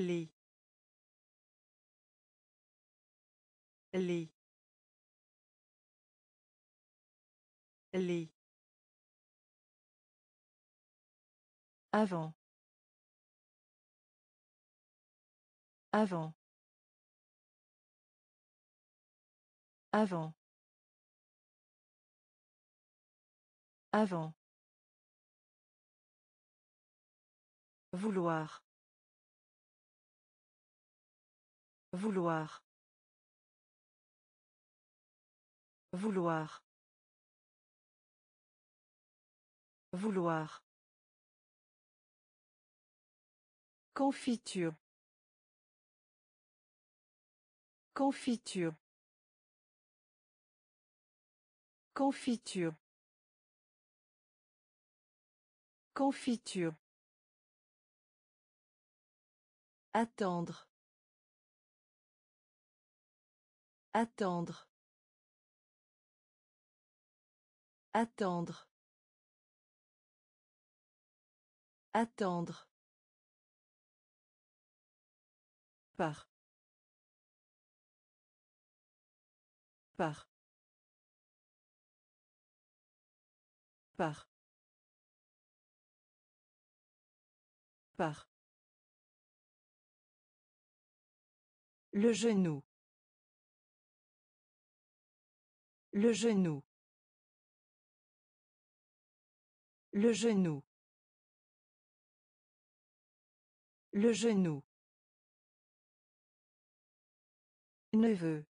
lit lit lit Avant. Avant. Avant. Avant. Vouloir. Vouloir. Vouloir. Vouloir. Confiture. Confiture. Confiture. Confiture. Attendre. Attendre. Attendre. Attendre. Par. Par. Par. Par. Le genou. Le genou. Le genou. Le genou. Neveu.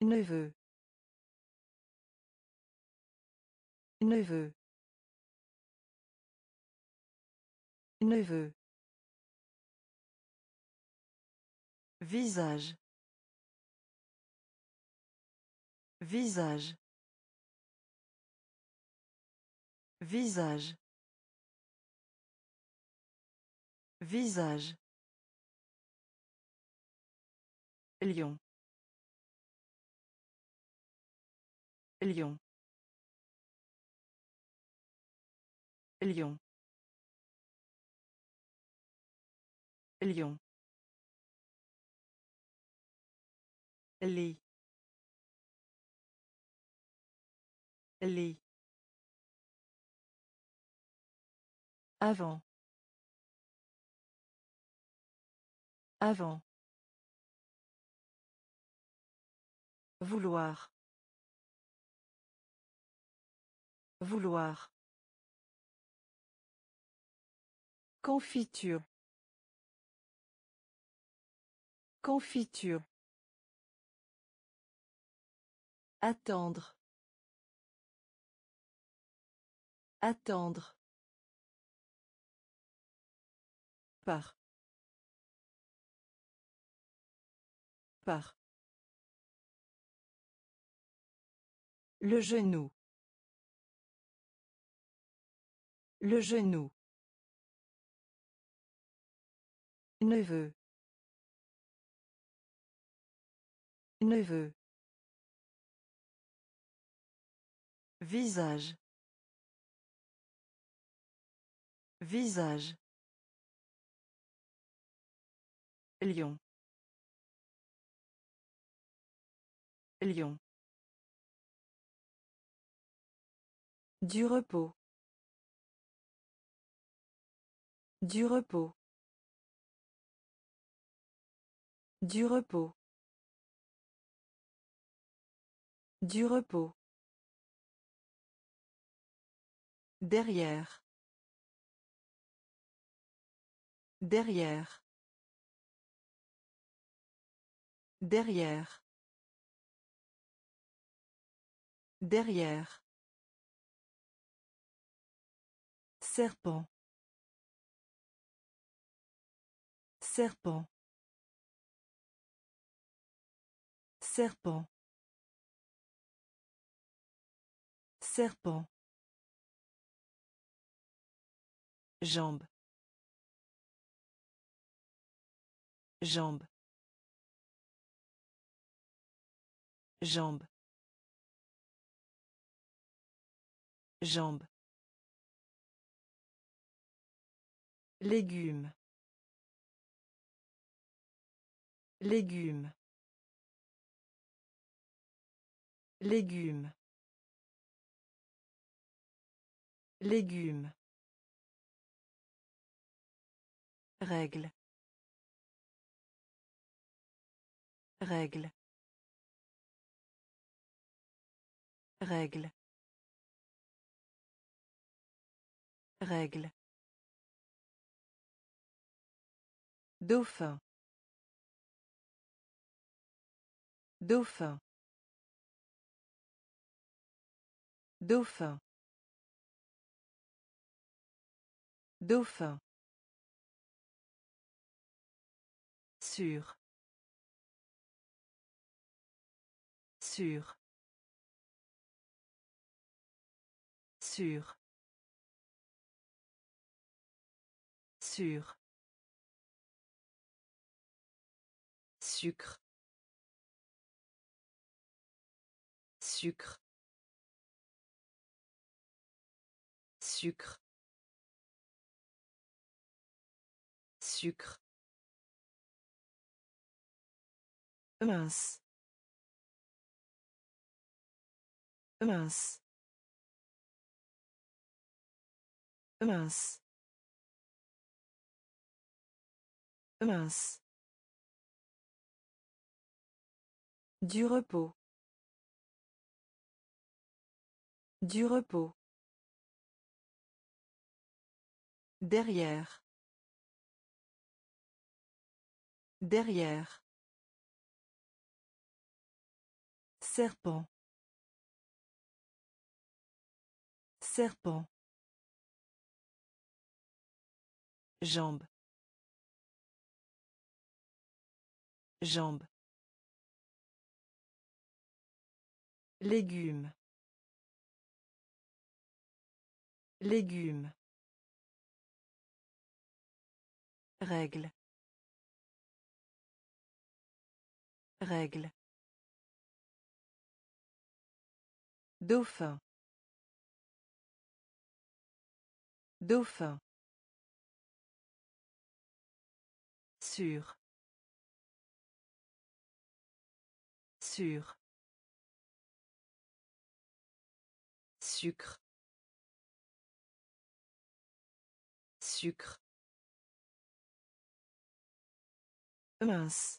Neveu. Neveu. Neveu. Visage. Visage. Visage. Visage. Lion. Lion. Lion. Lion. Lit. Lit. Avant. Avant. Vouloir. Vouloir. Confiture. Confiture. Attendre. Attendre. Par. Par. Le genou. Le genou. Neveu. Neveu. Visage. Visage. Lion. Lion. Du repos. Du repos. Du repos. Du repos. Derrière. Derrière. Derrière. Derrière. Serpent. Serpent. Serpent. Serpent. Jambe. Jambe. Jambe. Jambe. Légumes. Légumes. Légumes. Légumes. Règle. Règle. Règle. Règle. Dauphin. Dauphin. Dauphin. Dauphin. Sûr. Sûr. Sûr. Sucre. Sucre. Sucre. Sucre. mince mince. Mince. Mince. Du repos. Du repos. Derrière. Derrière. Serpent. Serpent. Jambe. Jambe. Légumes. Légumes. Règle. Règle. Dauphin. Dauphin. Sûr. Sûr. Sucre. Sucre. Mince.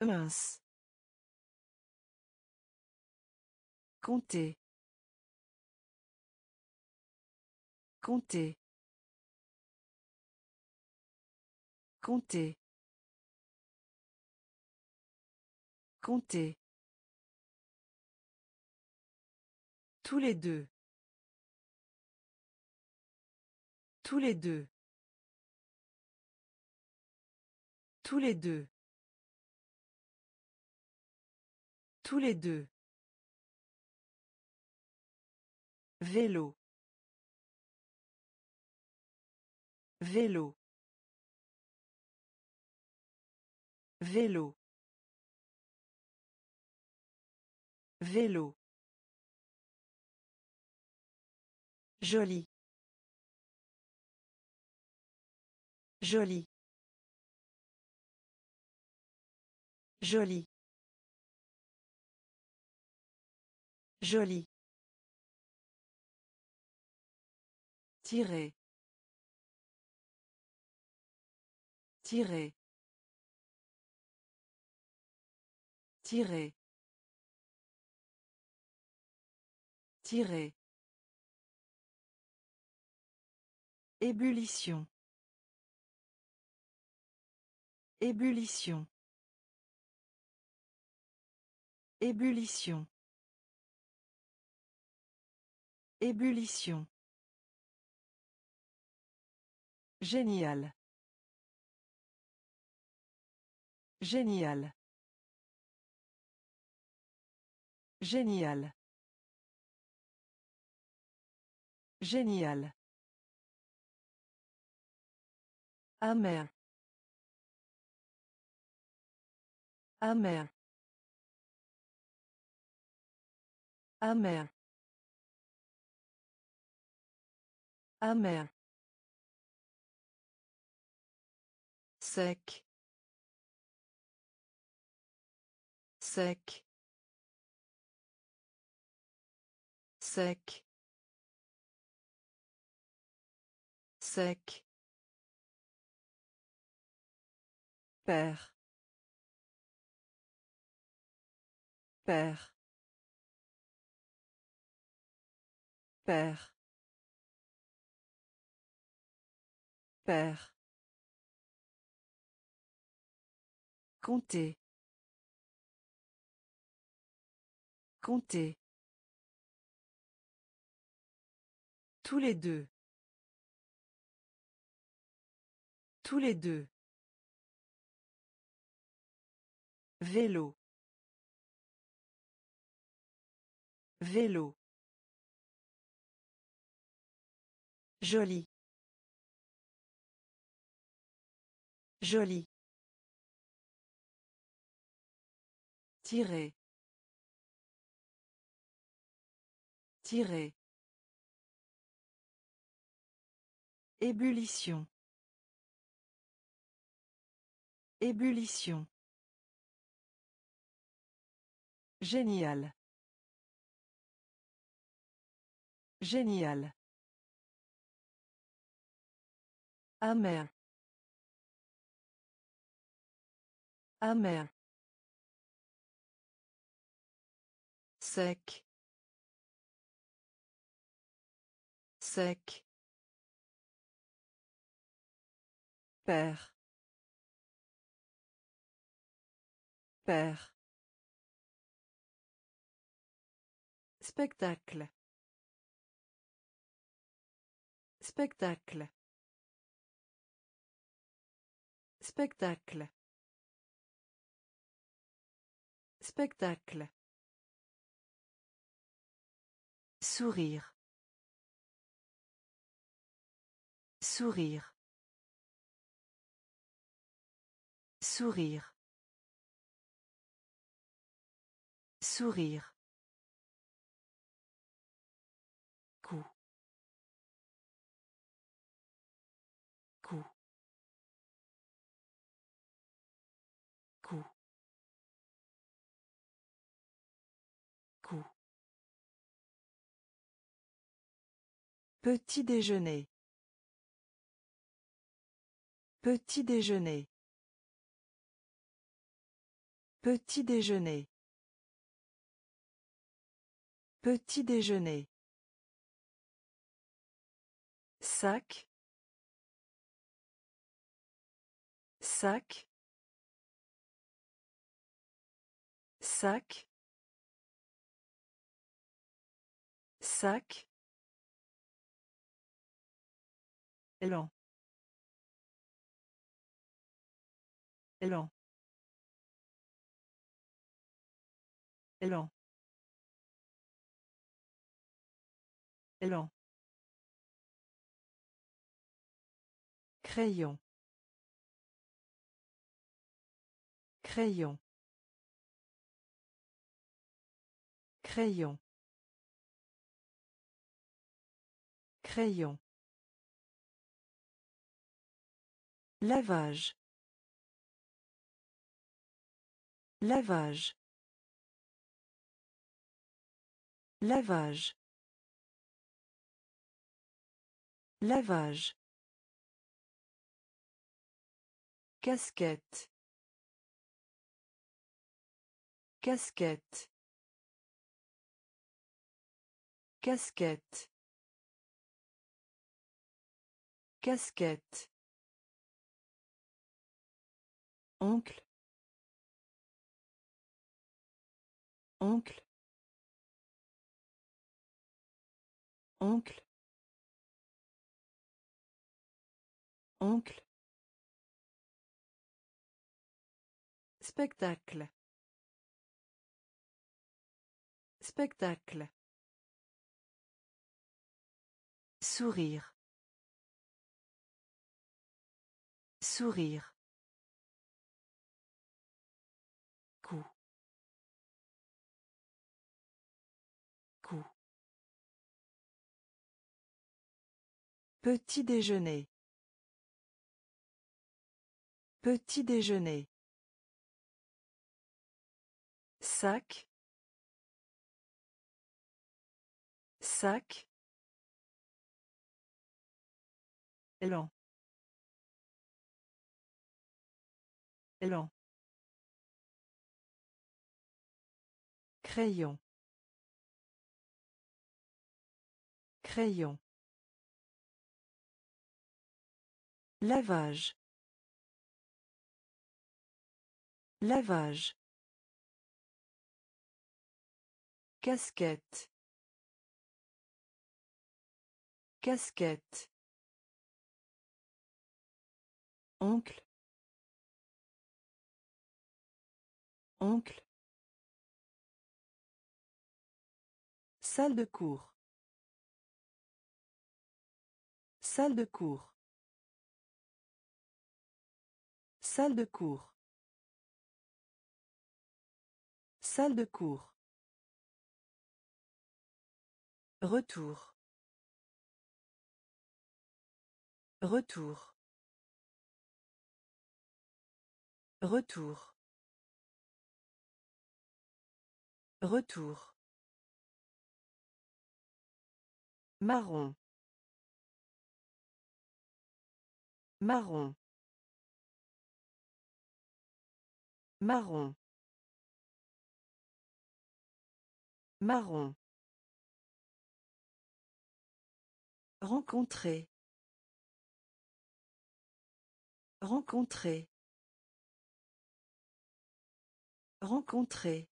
Mince. Compter. Compter. Compter. Compter. Tous les deux. Tous les deux. Tous les deux. Tous les deux. Vélo. Vélo. Vélo. Vélo. Joli. Joli. Joli. Joli. Tirer. Tirer. Tirer. Tirer. Ébullition. Ébullition. Ébullition. Ébullition. Génial. Génial. Génial. Génial. Amer. Amer. Amer. Amer. Sec. Sec. Sec. Sec. Père. Père. Père. Père. Compter. Compter. Tous les deux. Tous les deux. Vélo. Vélo. Joli. Joli. Tirer. Tirer. Ébullition. Ébullition. Génial. Génial. Amer. Amer. Sec. Sec. Père. Père. Spectacle. Spectacle. Spectacle. Spectacle. Sourire. Sourire. Sourire. Sourire. Petit déjeuner. Petit déjeuner. Petit déjeuner. Petit déjeuner. Sac. Sac. Sac. Sac. Élan. Élan. Élan. Élan. Crayon. Crayon. Crayon. Crayon. Lavage. Lavage. Lavage. Lavage. Casquette. Casquette. Casquette. Casquette. Oncle. Oncle. Oncle. Oncle. Spectacle. Spectacle. Sourire. Sourire. Petit déjeuner. Petit déjeuner. Sac. Sac. Lent. Lent. Crayon. Crayon. Lavage. Lavage. Casquette. Casquette. Oncle. Oncle. Salle de cours. Salle de cours. Salle de cours. Salle de cours. Retour. Retour. Retour. Retour. Marron. Marron. Marron. Marron. Rencontrer. Rencontrer. Rencontrer.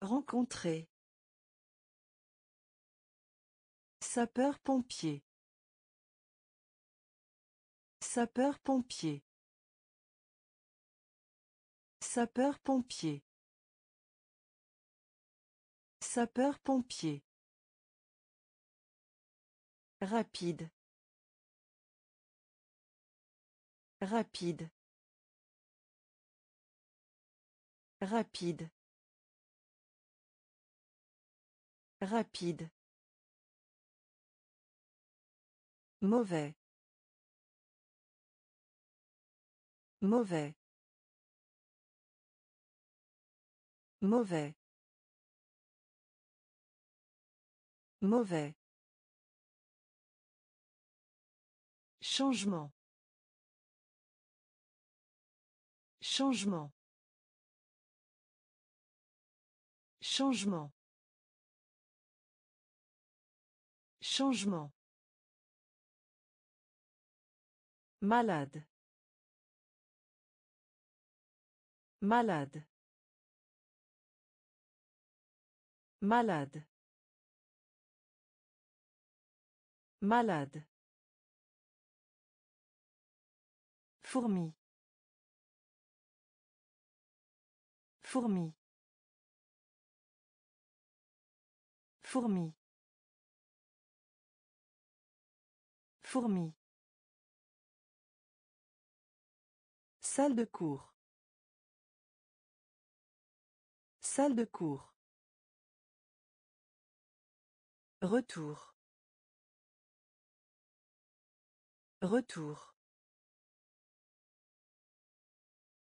Rencontrer. Sapeur-pompier. Sapeur-pompier. Sapeur-pompier. Sapeur-pompier. Rapide. Rapide. Rapide. Rapide. Mauvais. Mauvais. Mauvais. Mauvais. Changement. Changement. Changement. Changement. Malade. Malade. Malade. Malade. Fourmi. Fourmi. Fourmi. Fourmi. Salle de cours. Salle de cours. Retour. Retour.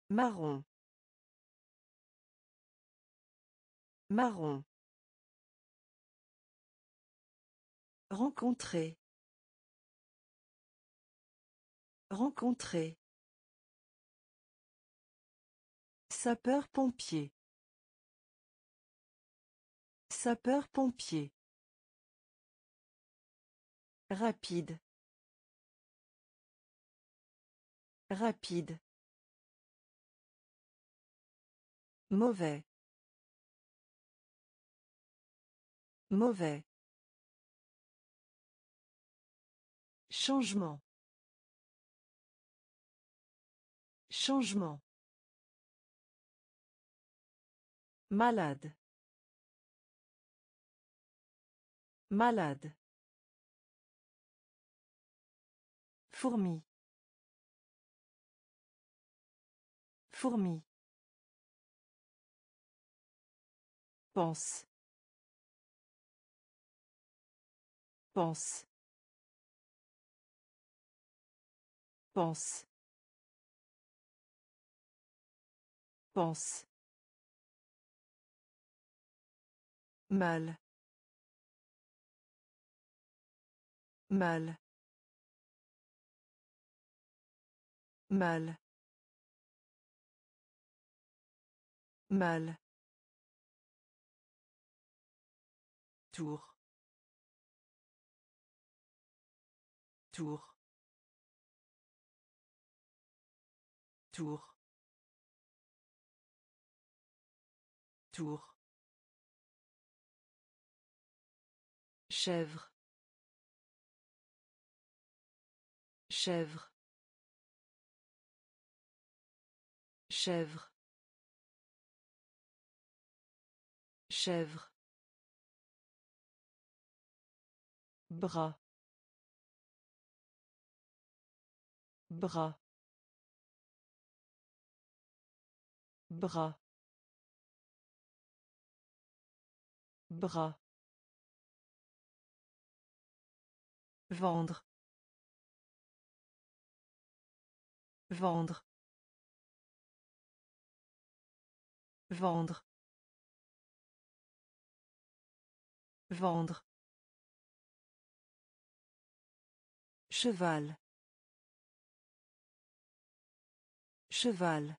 Marron. Marron. Rencontrer. Rencontrer. Sapeur-pompier. Sapeur-pompier. Rapide. Rapide. Mauvais. Mauvais. Changement. Changement. Malade. Malade. Fourmi. Fourmi. Pense. Pense. Pense. Pense. Mal. Mal. Mal. Mal. Tour. Tour. Tour. Tour. Chèvre. Chèvre. Chèvre. Chèvre. Bras. Bras. Bras. Bras. Vendre. Vendre. Vendre. Vendre. Cheval. Cheval.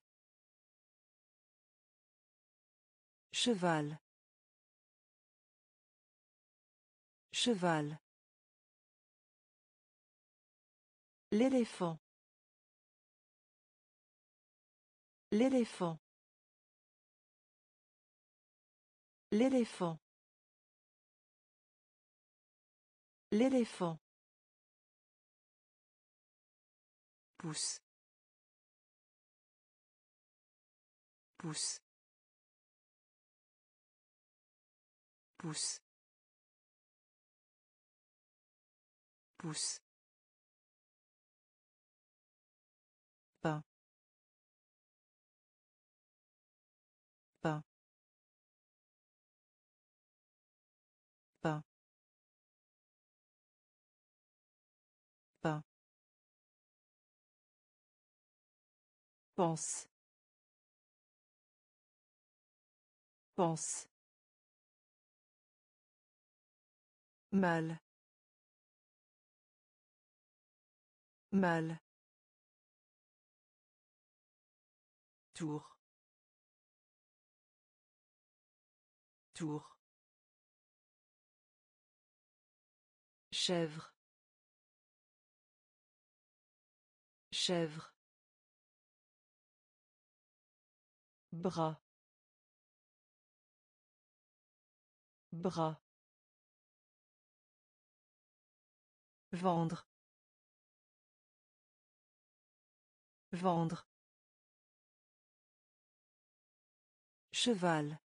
Cheval. Cheval. L'éléphant. L'éléphant. L'éléphant. L'éléphant. pousse pousse pousse pousse Pense. Pense. Mal. Mal. Tour. Tour. Chèvre. Chèvre. Bras. Bras. Vendre. Vendre. Cheval.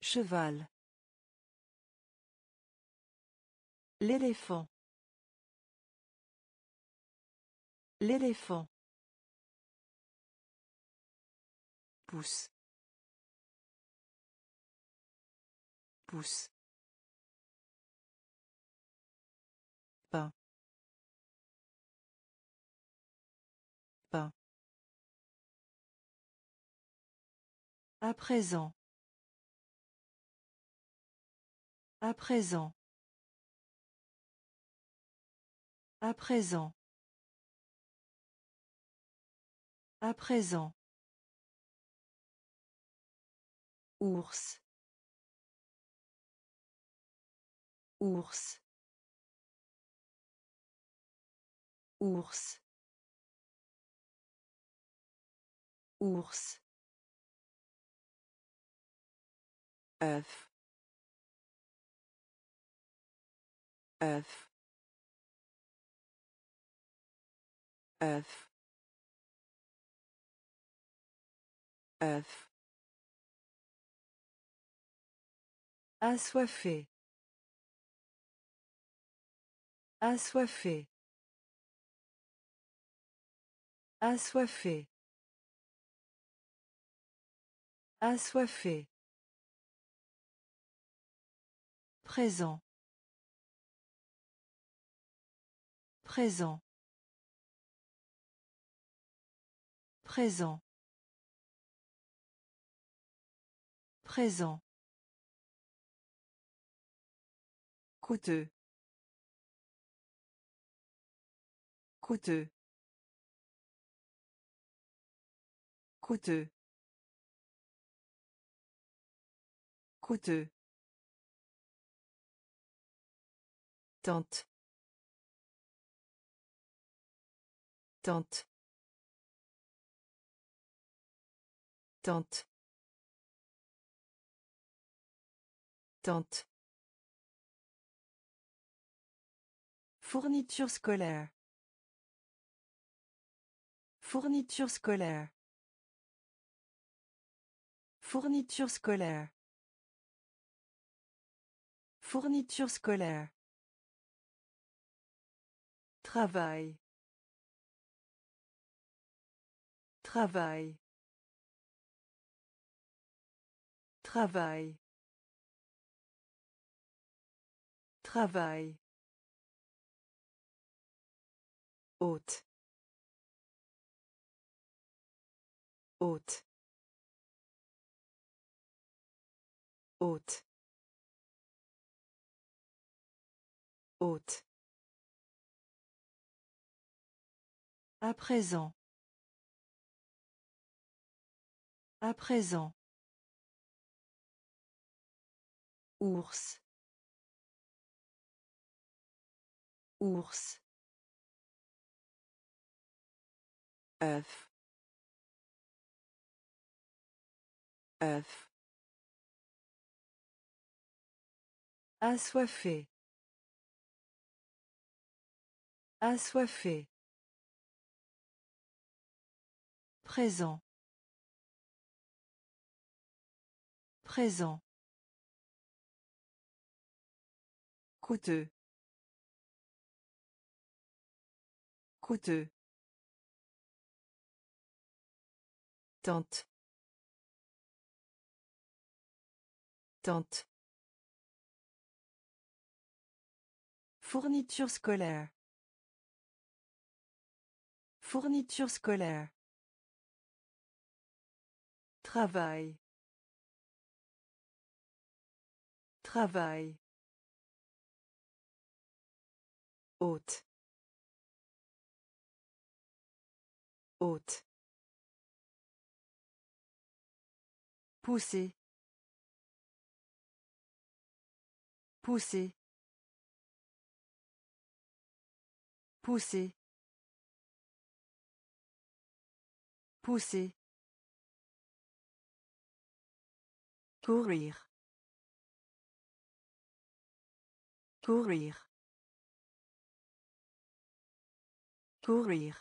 Cheval. L'éléphant. L'éléphant. Pousse pousse pain. Pain. À présent. À présent. À présent. À présent Ours. Ours. Ours. Ours. œuf œuf œuf Assoiffé. Assoiffé. Assoiffé. Assoiffé. Présent. Présent. Présent. Présent. Coûteux. Coûteux. Coûteux. Coûteux. Tente. Tente. Tente. Tente Fourniture scolaire. Fourniture scolaire. Fourniture scolaire. Fourniture scolaire. Travail. Travail. Travail. Travail. Haute. Haute. Haute. Haute. À présent. À présent. Ours. Ours. Œuf œuf assoiffé. Assoiffé. Présent. Présent. Coûteux. Coûteux Tente. Tente. Fourniture scolaire. Fourniture scolaire. Travail. Travail. Haute. Haute. Pousser. Pousser. Pousser. Pousser. Courir. Courir. Courir.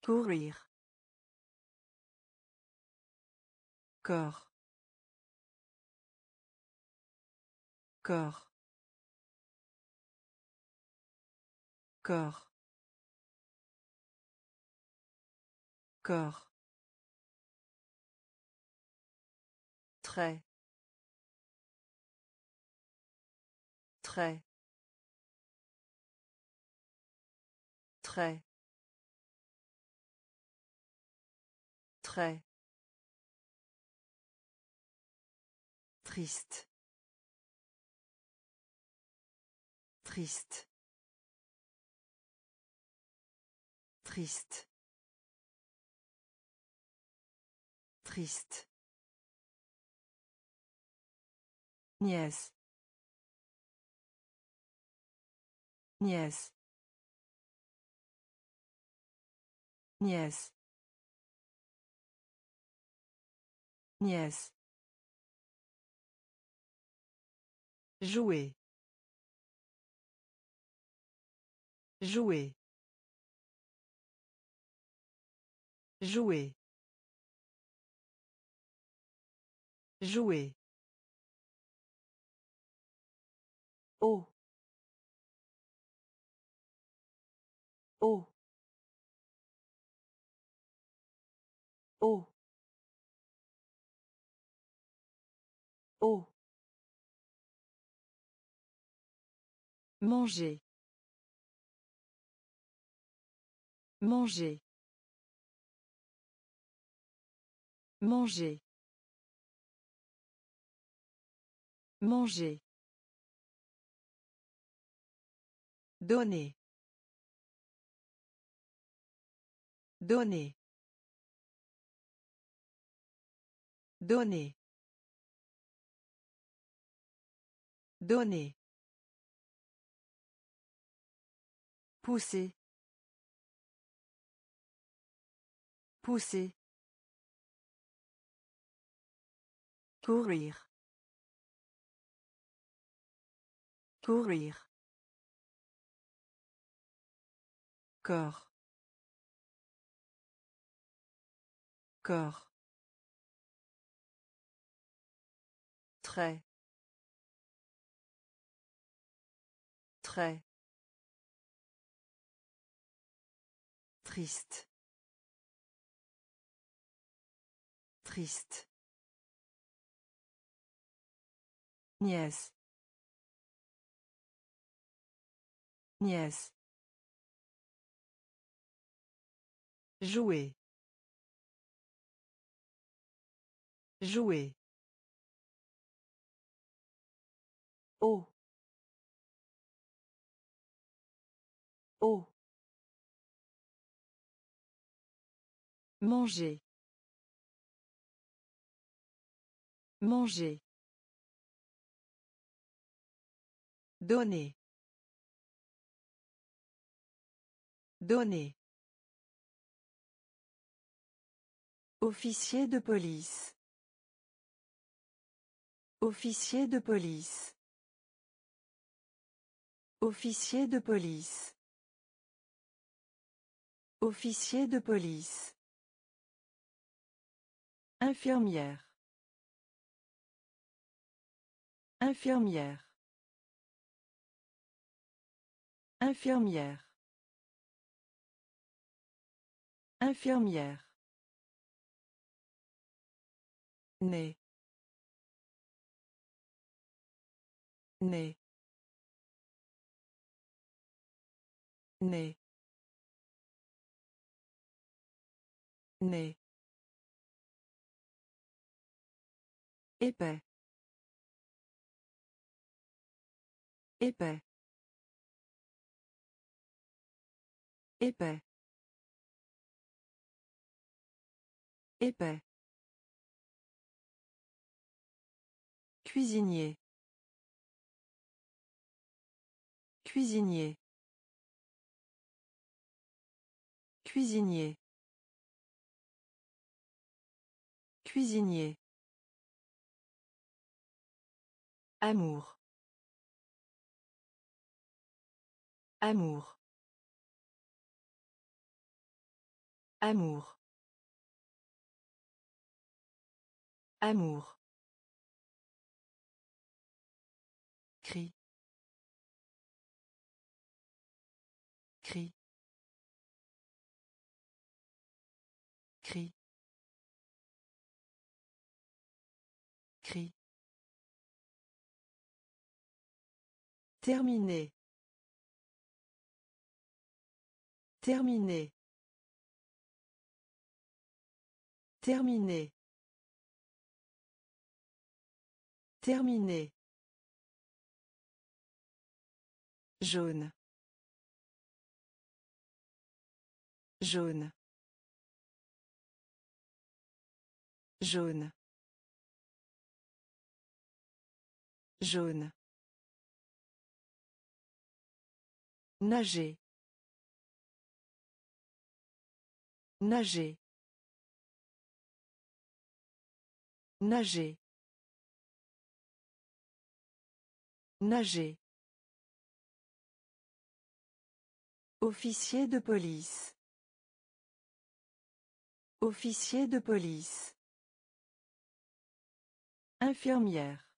Courir. Corps. Corps. Corps. Corps. Très. Très. Très. Très. Triste. Triste. Triste. Triste. Nièce. Nièce. Nièce. Nièce. Jouer. Jouer. Jouer. Jouer. Oh. Oh. Oh. Manger. Manger. Manger. Manger. Donner. Donner. Donner. Donner. Pousser. Pousser. Courir. Courir. Corps. Corps. Triste. Triste. Nièce. Nièce. Jouer. Jouer. Eau. Eau. Manger. Manger. Donner. Donner. Officier de police. Officier de police. Officier de police. Officier de police. Infirmière. Infirmière. Infirmière. Infirmière. Né. Né. Né. Né. Épais. Épais. Épais. Épais. Cuisinier. Cuisinier. Cuisinier. Cuisinier. Amour. Amour. Amour. Amour. Terminé. Terminé. Terminé. Terminé. Jaune. Jaune. Jaune. Jaune. Nager. Nager. Nager. Nager. Officier de police. Officier de police. Infirmière.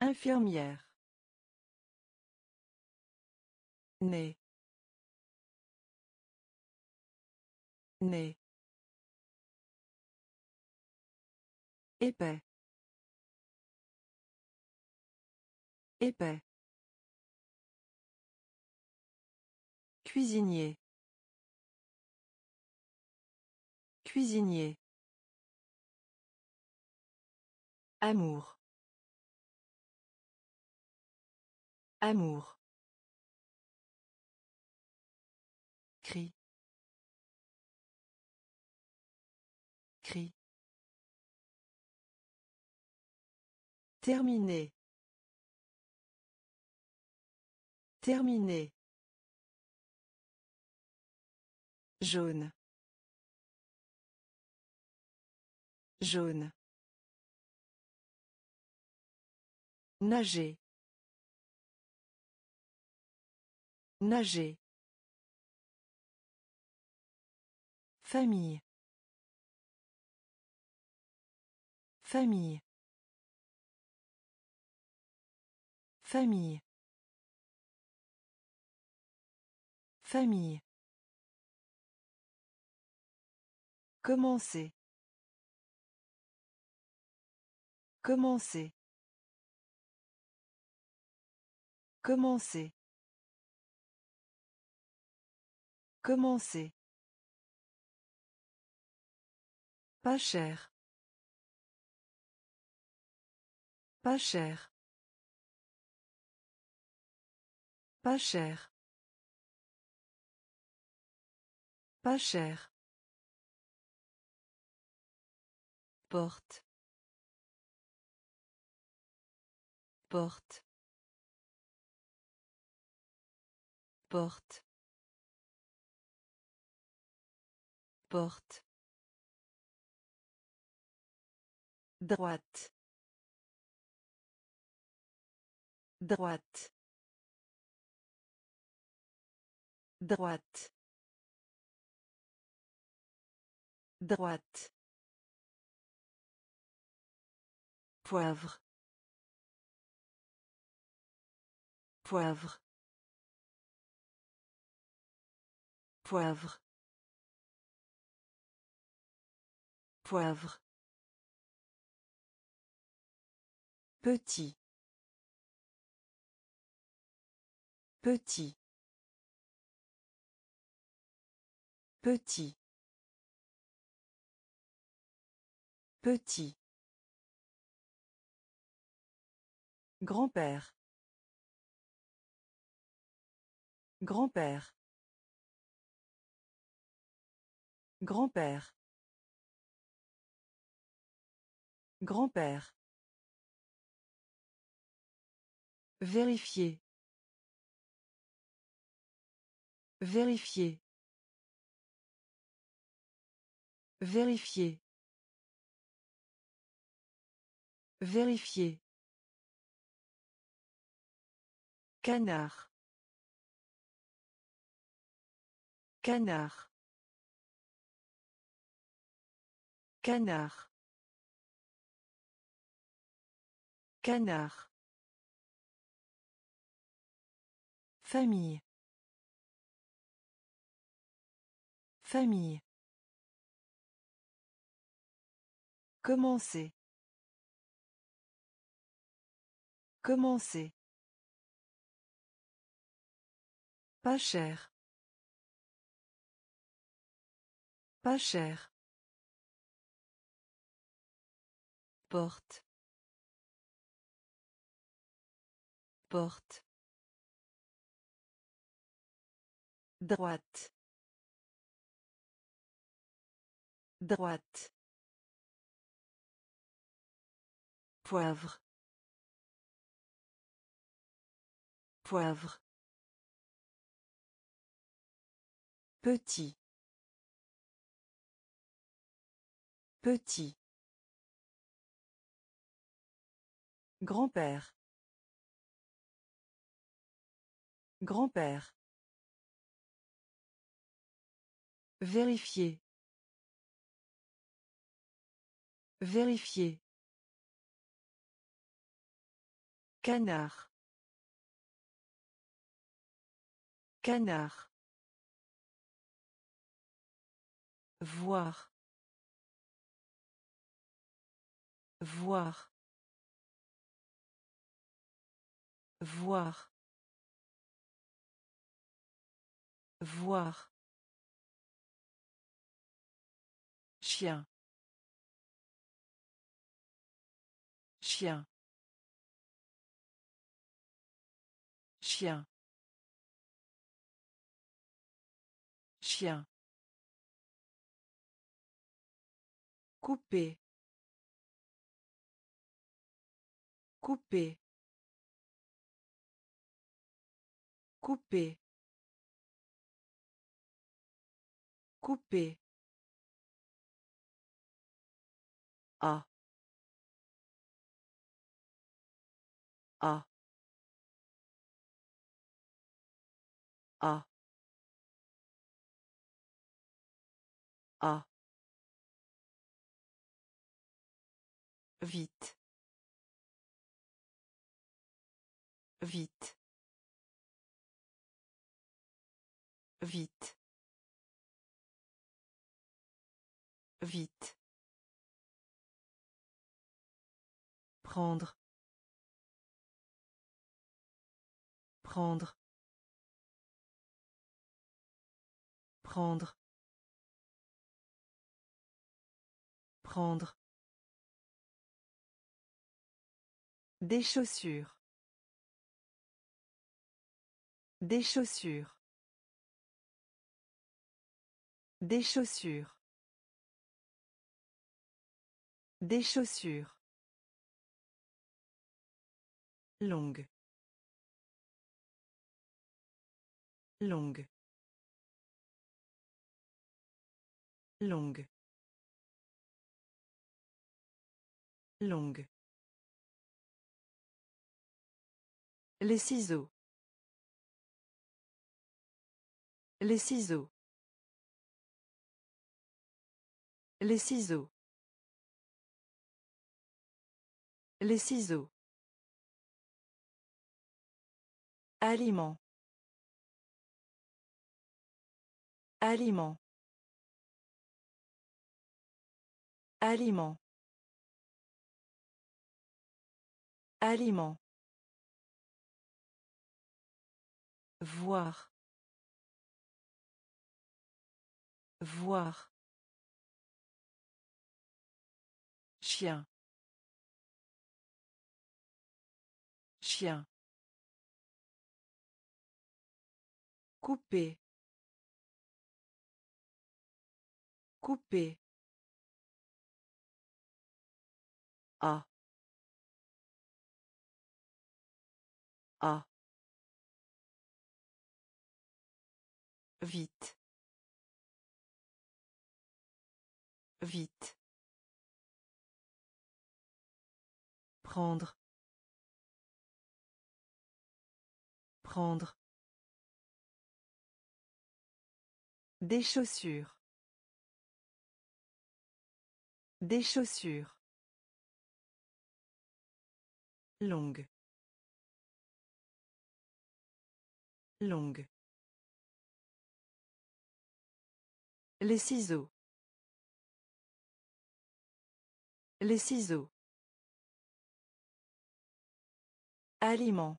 Infirmière. Né. Né. Épais. Épais. Cuisinier. Cuisinier. Amour. Amour. Terminé. Terminé. Jaune. Jaune. Nager. Nager. Famille. Famille. Famille. Famille. Commencer. Commencer. Commencer. Commencer. Pas cher. Pas cher. Pas cher. Pas cher. Porte. Porte. Porte. Porte. Droite. Droite. Droite. Droite. Poivre. Poivre. Poivre. Poivre. Petit. Petit. Petit. Petit. Grand-père. Grand-père. Grand-père. Grand-père. Vérifier. Vérifier. Vérifier. Vérifier. Canard. Canard. Canard. Canard. Famille. Famille. Commencer. Commencer. Pas cher. Pas cher. Porte. Porte. Droite. Droite. Poivre. Poivre. Petit. Petit. Grand-père. Grand-père. Vérifier. Vérifier. Canard. Canard. Voir. Voir. Voir. Voir. Chien. Chien. Chien. Chien. Couper. Couper. Couper. Couper. A. A. A. Vite. Vite. Vite. Vite. Prendre. Prendre. Prendre. Prendre. Des chaussures. Des chaussures. Des chaussures. Des chaussures. Longue. Longue. Longue. Longue. Les ciseaux. Les ciseaux. Les ciseaux. Les ciseaux. Aliment. Aliment. Aliment. Aliment. Voir. Voir. Chien. Chien. Couper. Couper. A. A. Vite. Vite. Prendre. Prendre. Des chaussures. Des chaussures. Longue. Longue. Les ciseaux. Les ciseaux. Aliment.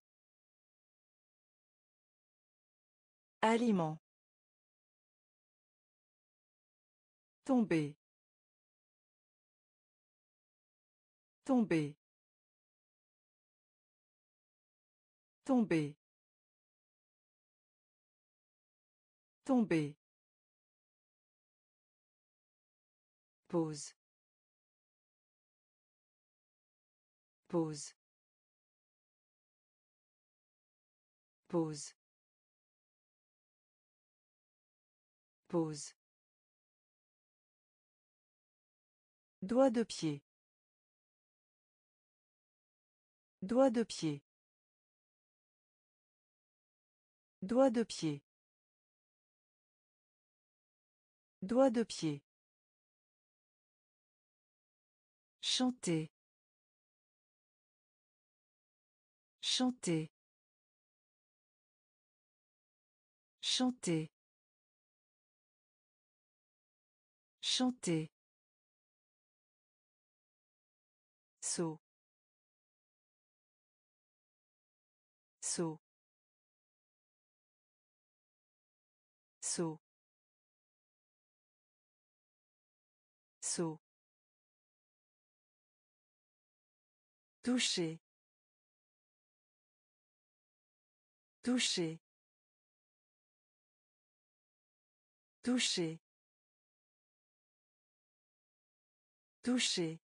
Aliment. Tomber. Tomber. Tomber. Tomber. Pause. Pause. Pause. Pause. Doigt de pied. Doigt de pied. Doigt de pied. Doigt de pied. Chanter. Chanter. Chanter. Chanter. Saut. Saut. Saut. Saut. Toucher. Toucher. Toucher. Toucher.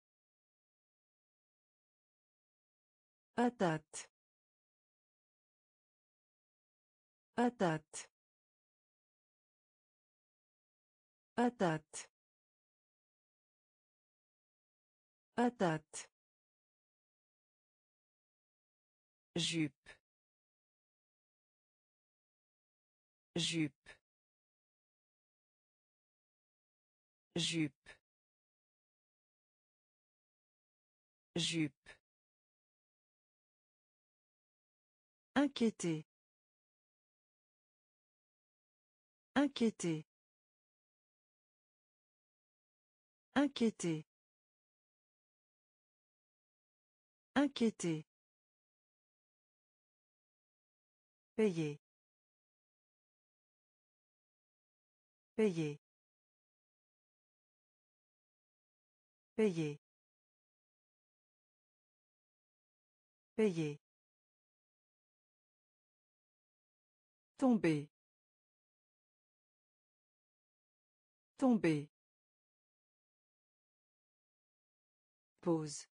Patate. Patate. Patate. Patate. Jupe. Jupe. Jupe. Jupe. Inquiété. Inquiété. Inquiété. Inquiété. Payer. Payer. Payer. Payer. Tomber. Tomber. Pause.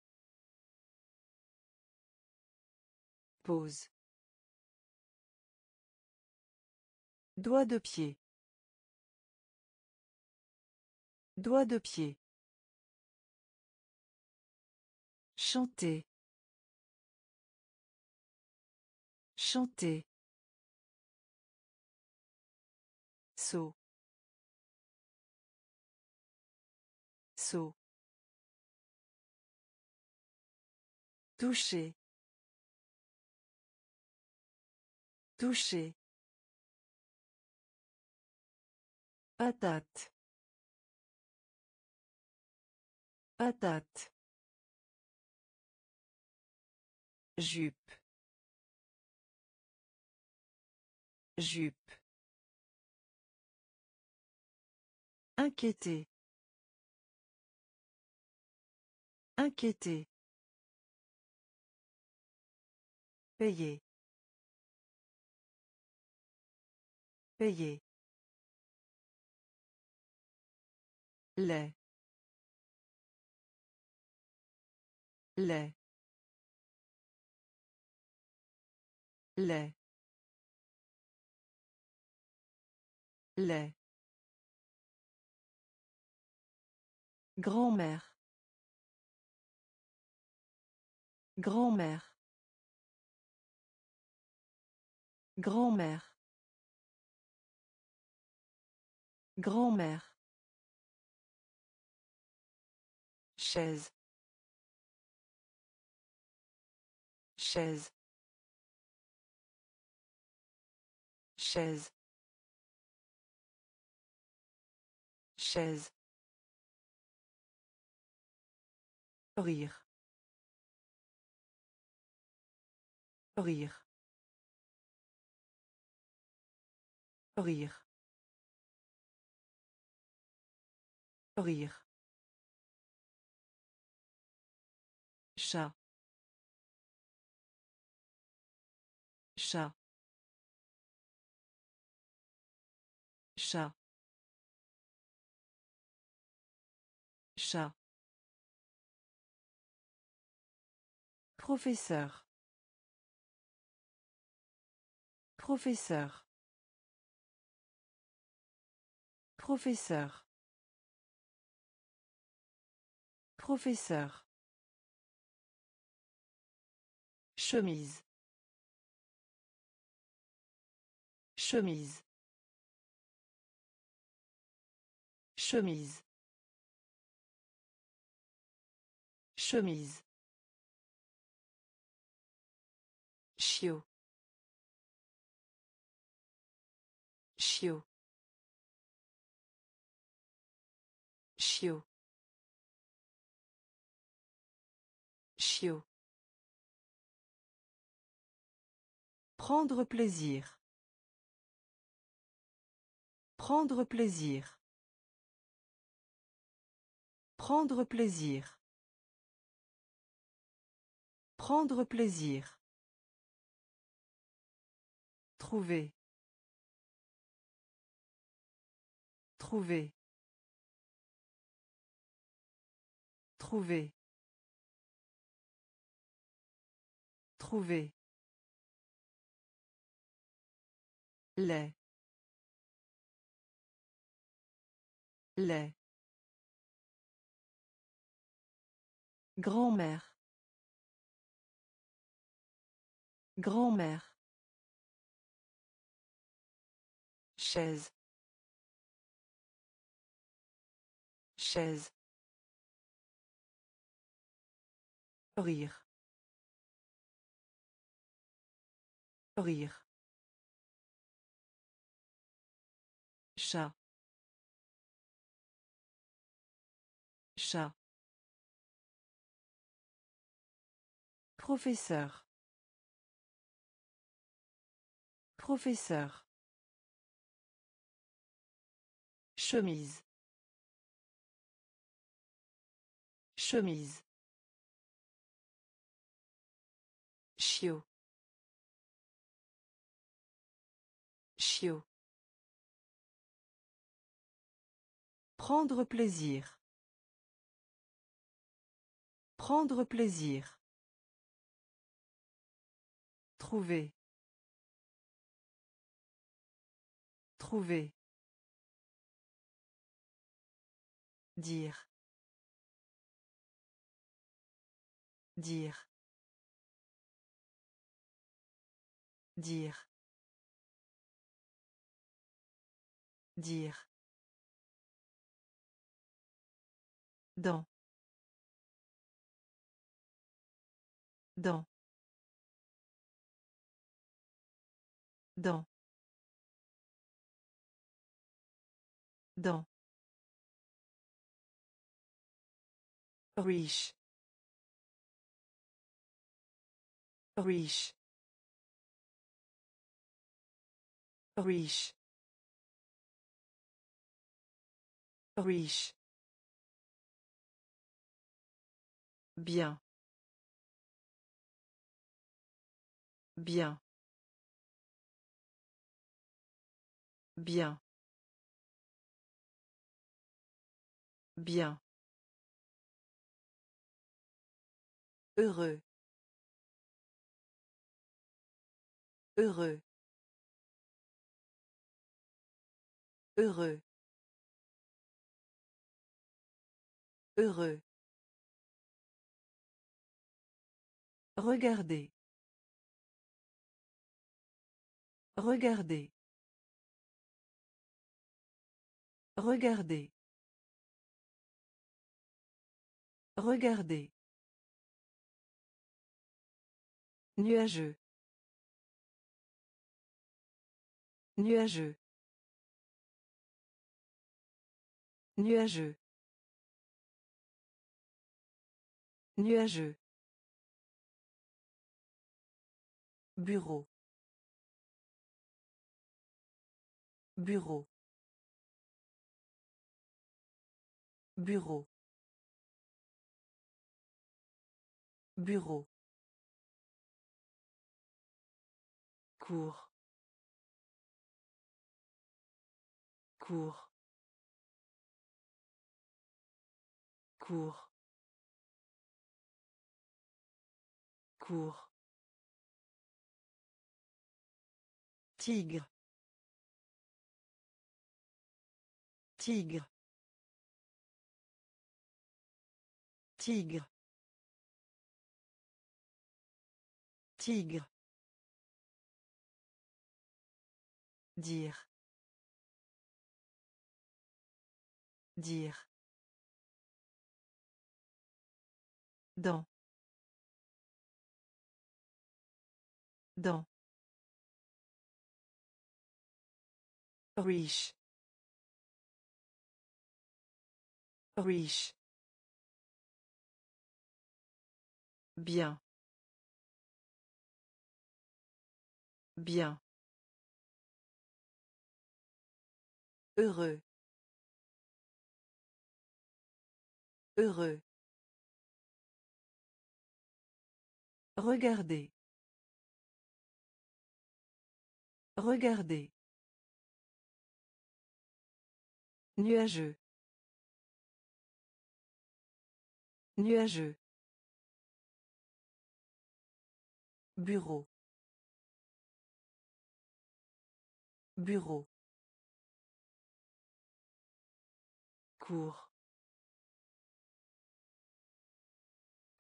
Pause. Doigt de pied. Doigt de pied. Chanter. Chanter. Saut. Saut. Toucher. Toucher. Patate. Patate. Jupe. Jupe. Inquiété. Inquiété. Payer. Payer. lait lait lait lait Grand-mère. Grand-mère. Grand-mère. Grand-mère. Chaise. Chaise. Chaise. Chaise. Rire. Rire. Rire. Rire. chat chat chat chat Professeur. Professeur. Professeur. Professeur. Chemise. Chemise. Chemise. Chemise. Chiot. Chiot. Chiot. Prendre plaisir. Prendre plaisir. Prendre plaisir. Prendre plaisir. Trouver. Trouver. Trouver. Trouver. lait lait Grand-mère. Grand-mère. Chaise. Chaise. Rire. Rire. Chat. Chat. Professeur. Professeur. Chemise. Chemise. Prendre plaisir. Prendre plaisir. Trouver. Trouver. Dire. Dire. Dire. Dire. Dans. Dans. Dans. Dans. Riche. Riche. Riche. Riche. Bien. Bien. Bien. Bien. Heureux. Heureux. Heureux. Heureux. Regardez. Regardez. Regardez. Regardez. Nuageux. Nuageux. Nuageux. Nuageux. Bureau. Bureau. Bureau. Bureau. Cours. Cours. Cours. Cours. Tigre. Tigre. Tigre. Tigre. Dire. Dire. Dans. Dans. Riche. Riche. Bien. Bien. Heureux. Heureux. Regardez. Regardez. Nuageux. Nuageux. Bureau. Bureau. Cours.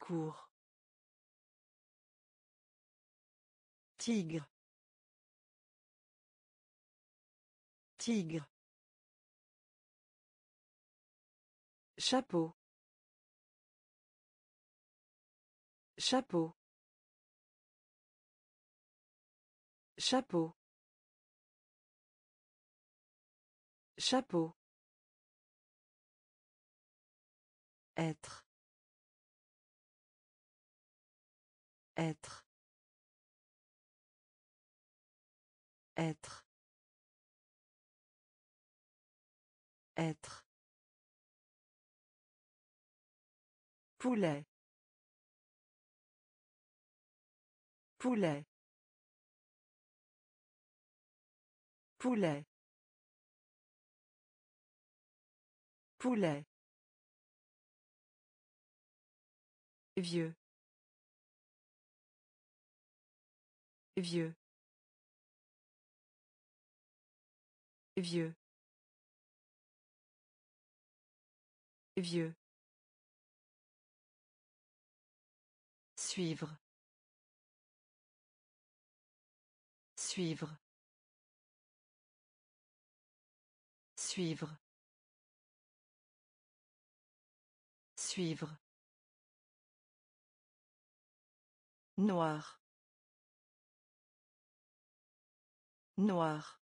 Cours. Tigre. Tigre. Chapeau. Chapeau. Chapeau. Chapeau. Être. Être. Être. Être. Poulet. Poulet. Poulet. Poulet. Vieux. Vieux. Vieux. Vieux. Suivre. Suivre. Suivre. Suivre. Noir. Noir.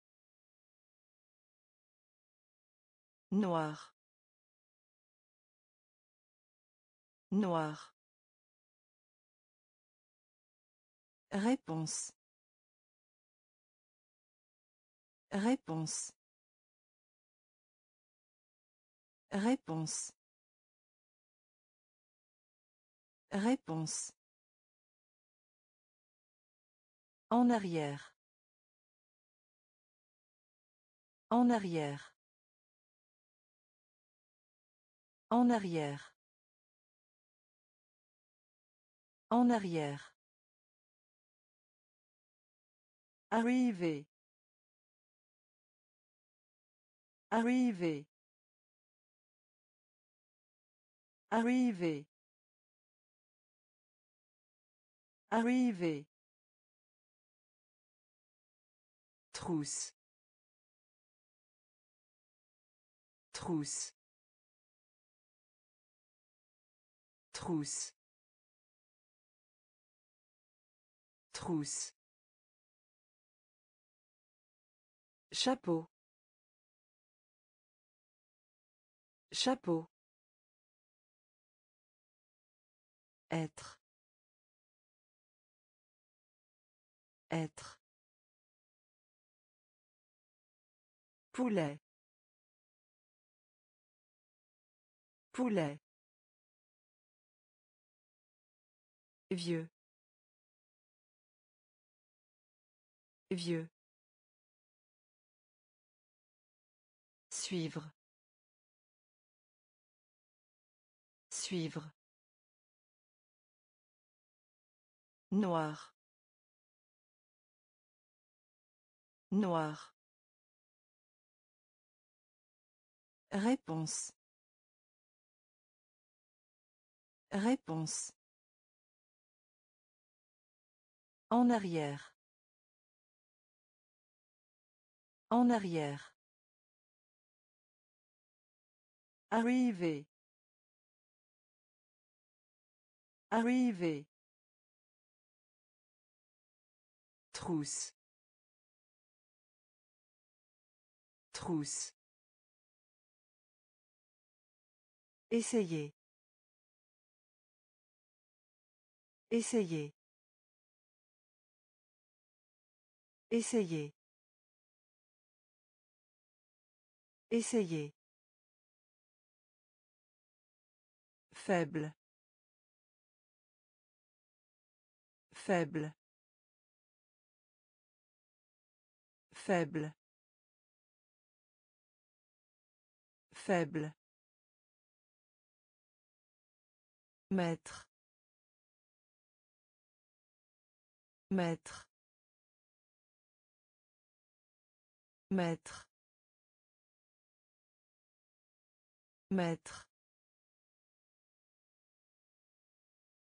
Noir. Noir. Réponse. Réponse. Réponse. Réponse. En arrière. En arrière. En arrière. En arrière. Arriver. Arriver. Arriver. Arriver. Trousse. Trousse. Trousse. Trousse. Chapeau. Chapeau. Être. Être. Poulet. Poulet. Vieux. Vieux. Suivre. Suivre. Noir. Noir. Réponse. Réponse. En arrière. En arrière. Arriver. Arriver. Trousse. Trousse. Essayez. Essayer. Essayer. Essayer. Faible. Faible. Faible. Faible. Maître. Maître. Maître. Maître.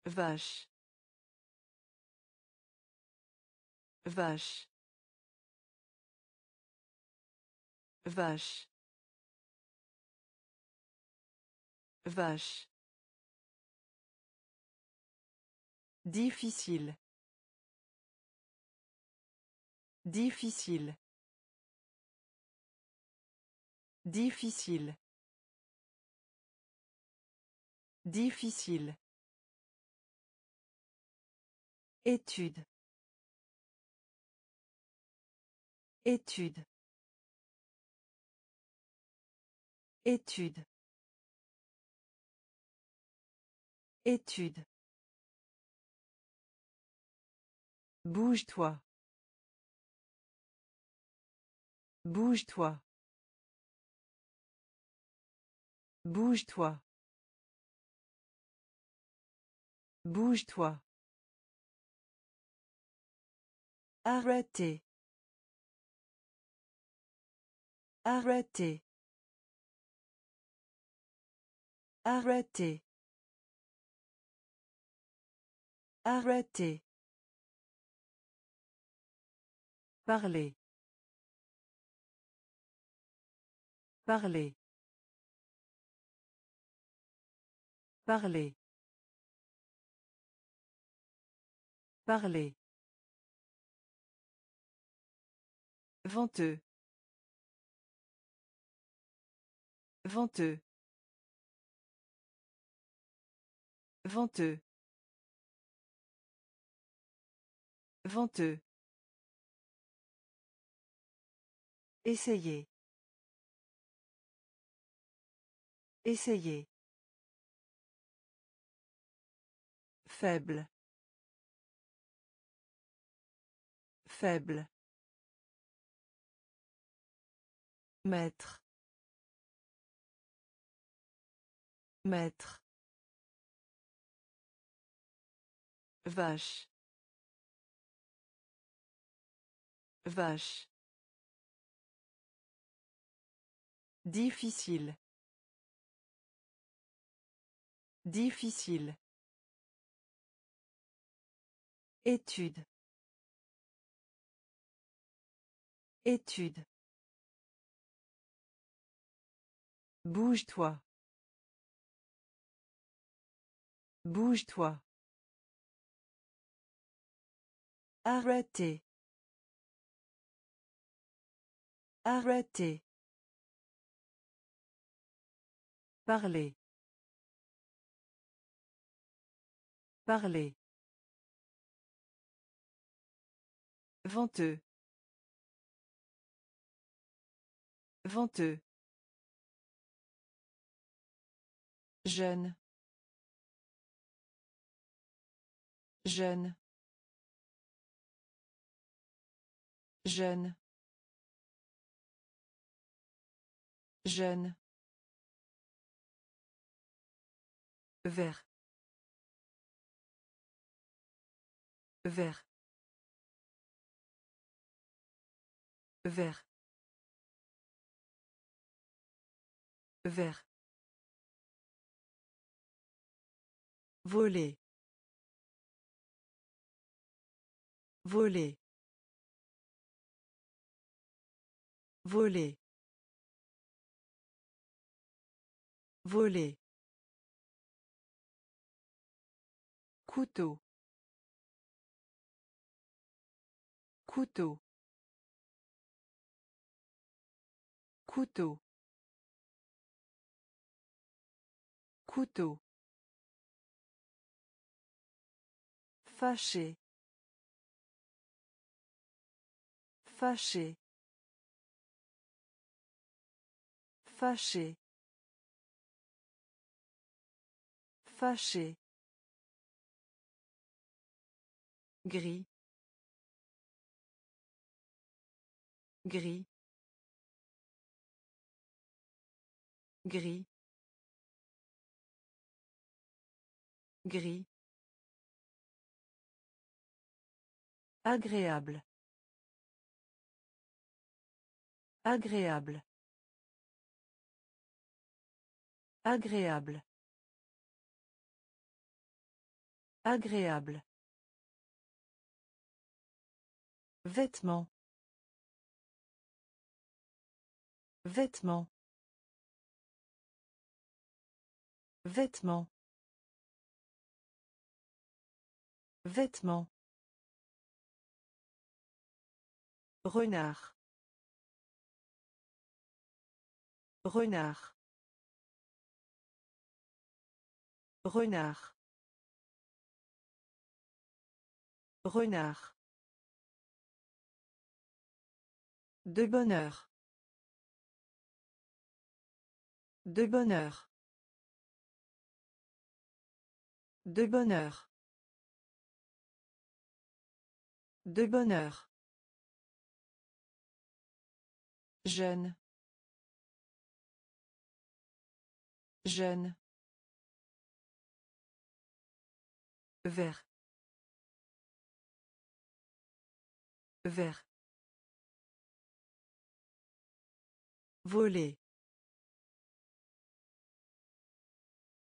Vache. Vache. Vache. Vache. Difficile. Difficile. Difficile. Difficile. Étude. Étude. Étude. Étude. Bouge-toi. Bouge-toi. Bouge-toi. Bouge-toi. Arrêtez. Arrêtez. Arrêtez. Arrêtez. Parler. Parler. Parler. Parler. Venteux. Venteux. Venteux. Venteux. Essayez. Essayez. Faible. Faible. Maître. Maître. Vache. Vache. Difficile. Difficile. Étude. Étude. Bouge-toi. Bouge-toi. Arrêtez. Arrêtez. Parler. Parler. Venteux. Venteux. Jeune. Jeune. Jeune. Jeune. Vert. Vert. Vert. Vert. Voler. Voler. Voler. Voler. Couteau. Couteau. Couteau. Couteau. Fâché. Fâché. Fâché. Fâché. Gris. Gris. Gris. Gris. Agréable. Agréable. Agréable. Agréable. Vêtements. Vêtements. Vêtements. Vêtements. Renard. Renard. Renard. Renard. De bonheur. De bonheur. De bonheur. De bonheur. Jeune. Jeune. Vert. Vert. Voler.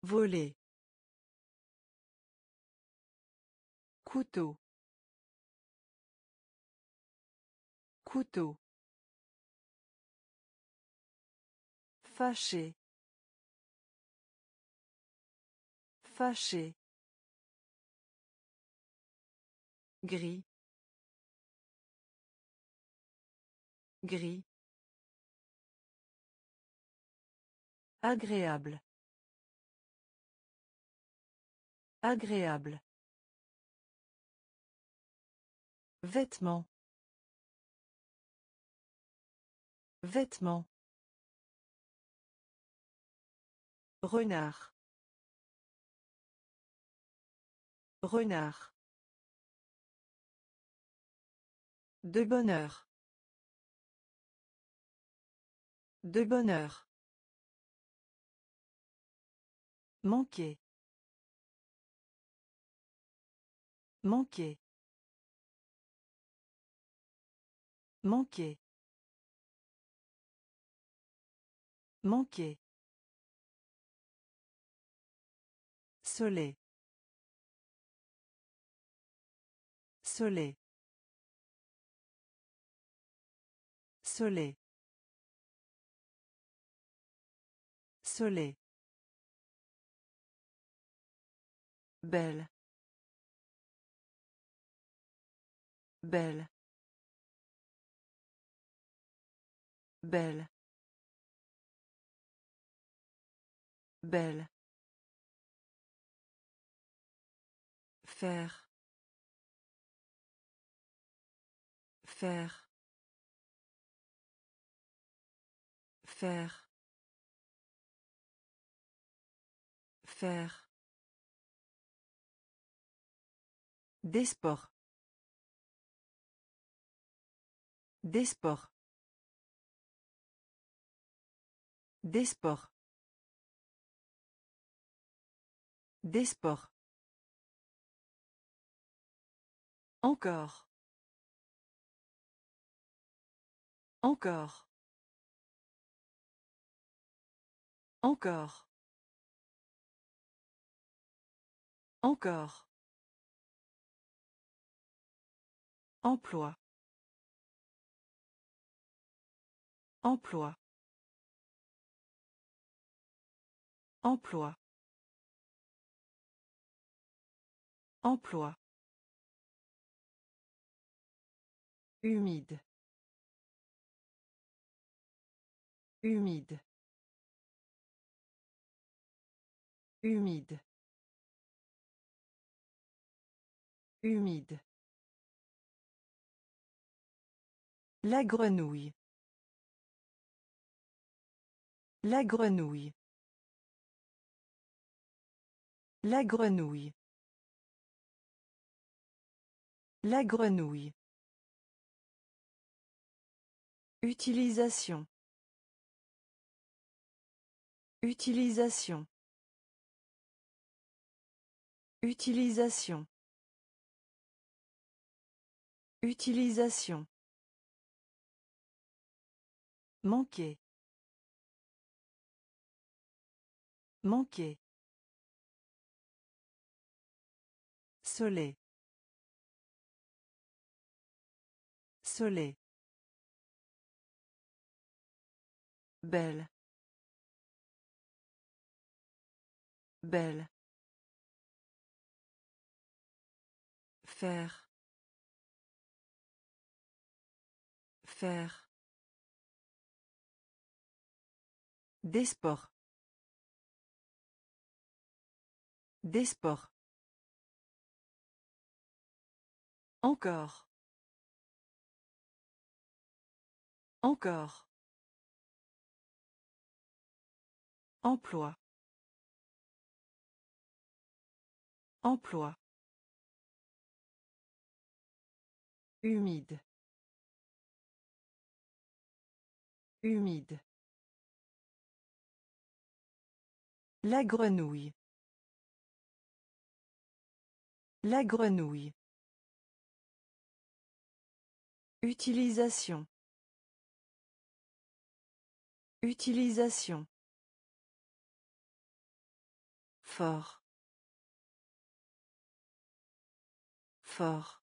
Voler. Couteau. Couteau. Fâché. Fâché. Gris. Gris. Agréable. Agréable. Vêtements. Vêtements. Renard. Renard. De bonheur. De bonheur. Manquer. Manquer. Manquer. Manquer. Soleil. Soleil. Soleil. Soleil. Belle. Belle. Belle. Belle. Faire. Faire. Faire. Faire. Des sports. Des sports. Des sports. Des sports. Encore. Encore. Encore. Encore. Emploi. Emploi. Emploi. Emploi. Humide. Humide. Humide. Humide. La grenouille. La grenouille. La grenouille. La grenouille. Utilisation. Utilisation. Utilisation. Utilisation. Manquer. Manquer. Soleil. Soleil. Belle. Belle. Faire. Faire. Des sports. Des sports. Encore. Encore. Emploi. Emploi. Humide. Humide. La grenouille. La grenouille. Utilisation. Utilisation. Fort. Fort.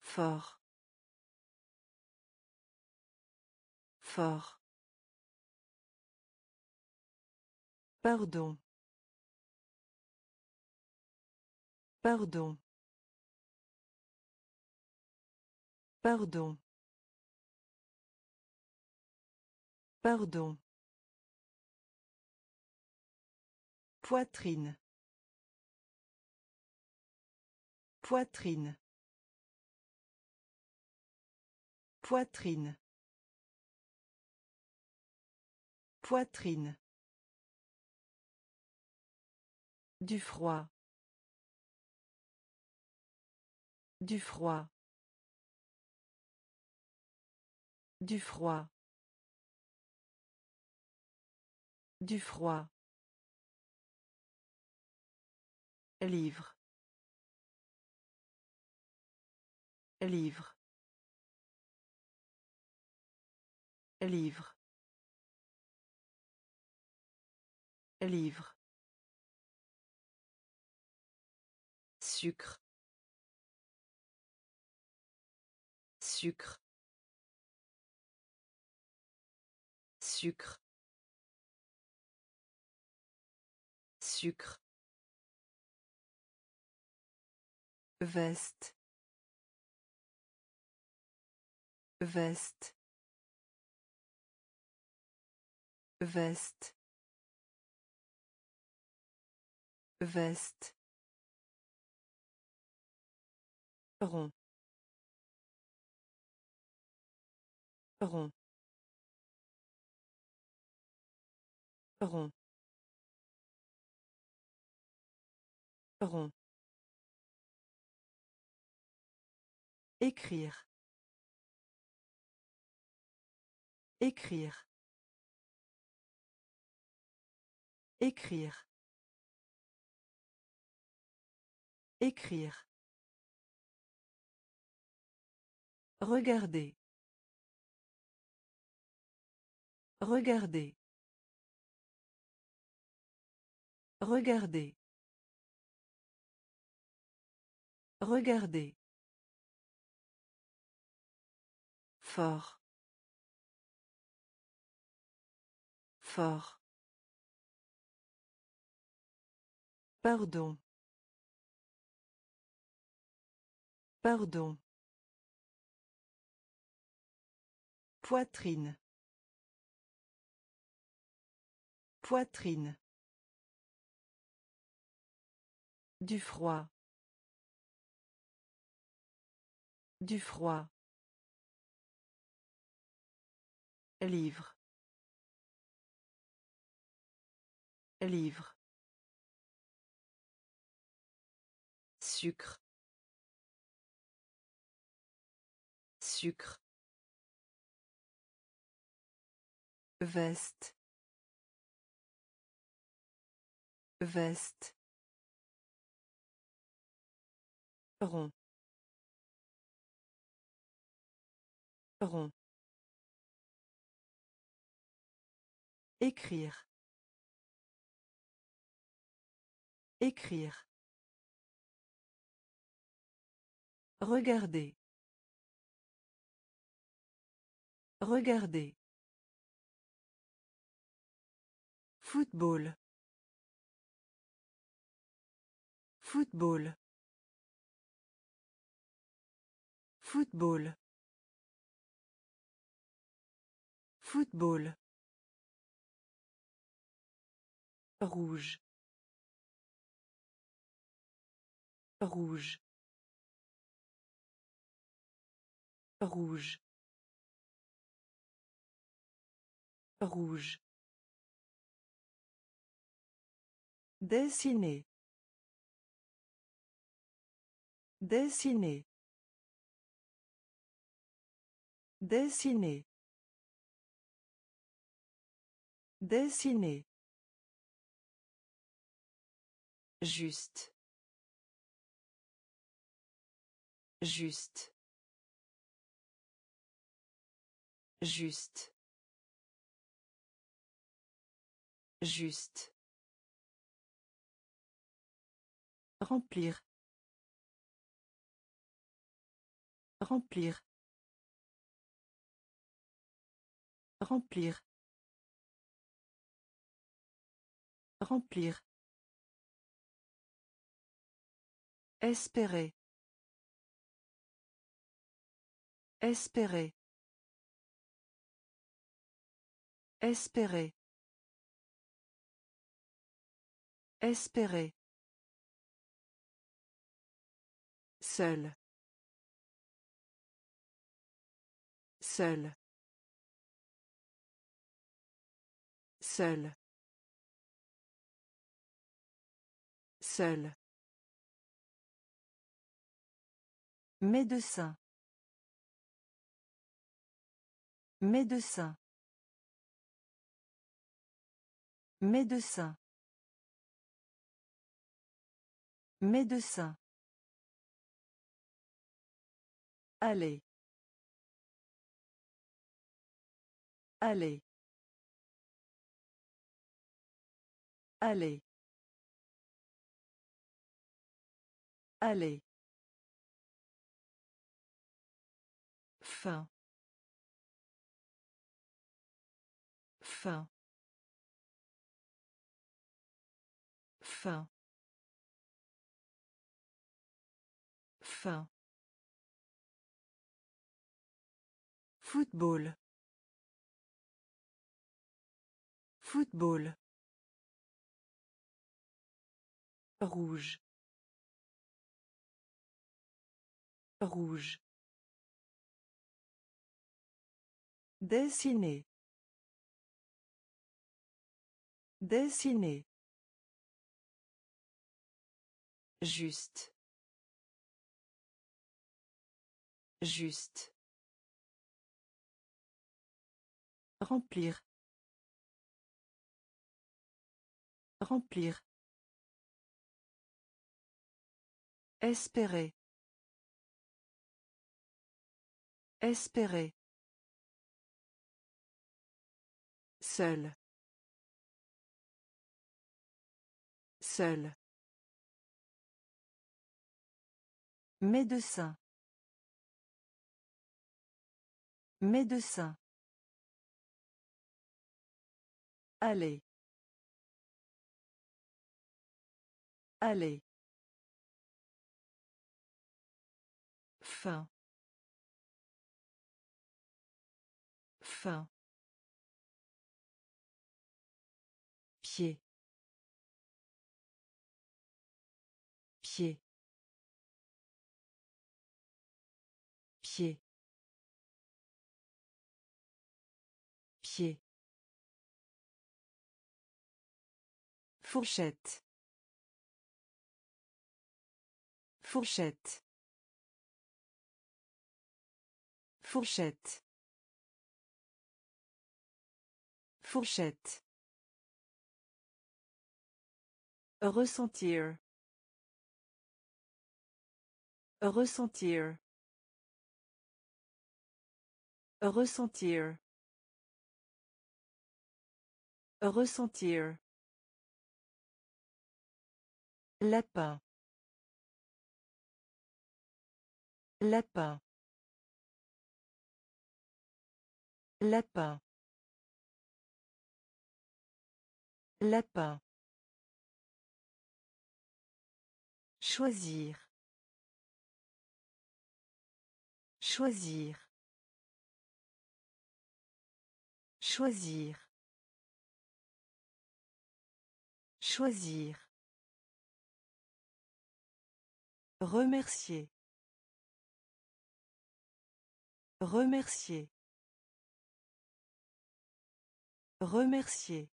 Fort. Fort. Pardon. Pardon. Pardon. Pardon. Poitrine. Poitrine. Poitrine. Poitrine. Du froid. Du froid. Du froid. Du froid. Livre. Livre. Livre. Livre. Sucre. Sucre. Sucre. Sucre. Veste. Veste. Veste. Veste. rond rond rond rond Écrire. Écrire. Écrire. Écrire. Regardez. Regardez. Regardez. Regardez. Fort. Fort. Pardon. Pardon. Poitrine. Poitrine. Du froid. Du froid. Livre. Livre. Sucre. Sucre. Veste. Veste. Rond rond écrire écrire Regardez. Regardez. Football. Football. Football. Football. Rouge. Rouge. Rouge. Rouge. Dessiner. Dessiner. Dessiner. Dessiner. Juste. Juste. Juste. Juste. Remplir. Remplir. Remplir. Remplir. Espérer. Espérer. Espérer. Espérer. Seul. Seul. Seul. Seul. Médecin. Médecin. Médecin. Médecin. Allez. Allez. Allez. Allez. Fin. Fin. Fin. Fin. Football. Football. Rouge. Rouge. Dessiner. Dessiner. Juste. Juste. Remplir. Remplir. Espérer. Espérer. Seul. Seul. Médecin. Médecin. Allez. Allez. Fin. Fin. Pied. Pied. Pied. Pied. Fourchette. Fourchette. Fourchette. Fourchette. Ressentir. Ressentir. Ressentir. Ressentir. Lapin. Lapin. Lapin. Lapin. Choisir. Choisir. Choisir. Choisir. Remercier. Remercier. Remercier.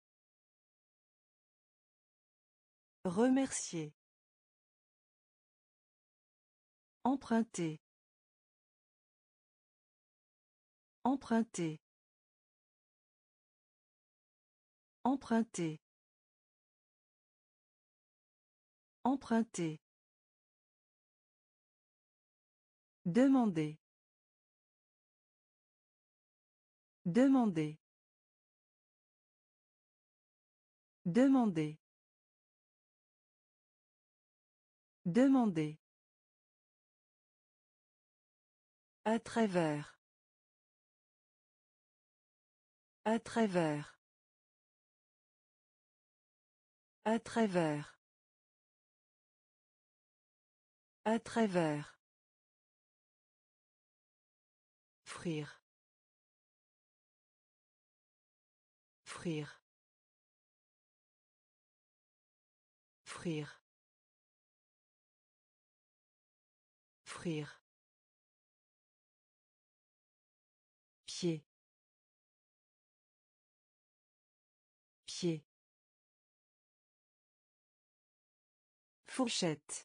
Remercier. Emprunter. Emprunter. Emprunter. Emprunter. Demander. Demander. Demander. Demander. À travers. À travers. À travers. À travers. Frire. Frire. Frire. Pied. Pied. Fourchette.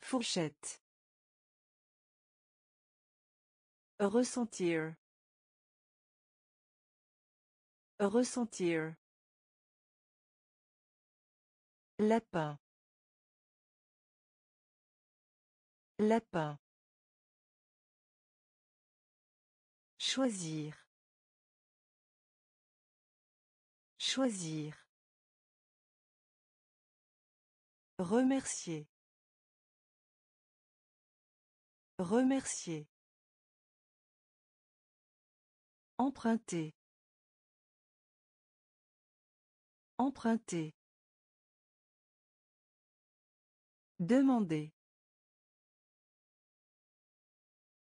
Fourchette. Ressentir. Ressentir. Lapin. Lapin. Choisir. Choisir. Remercier. Remercier. Emprunter. Emprunter. Demander.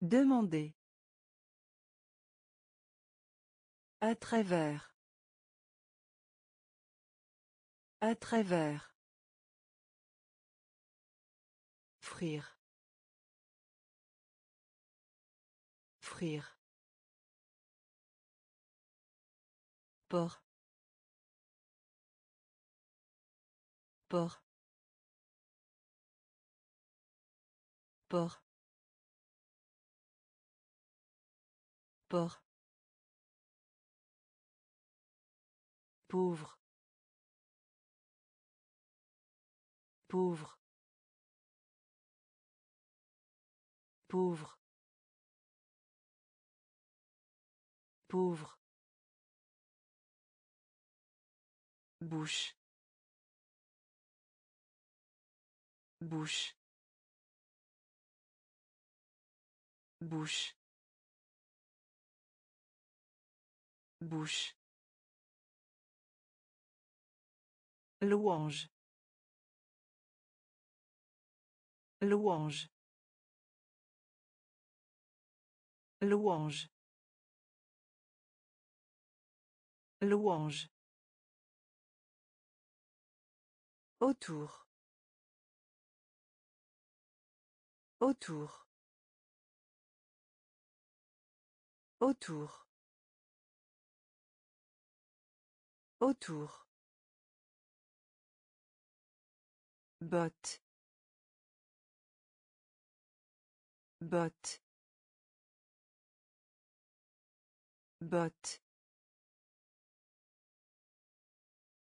Demander. À travers. À travers. Frire. Frire. Port. Port. Port. Port. Pauvre. Pauvre. Pauvre. Pauvre. Bouche. Bouche. Bouche. Bouche. Louange. Louange. Louange. Louange. Autour. Autour. Autour. Autour. Botte. Botte. Botte.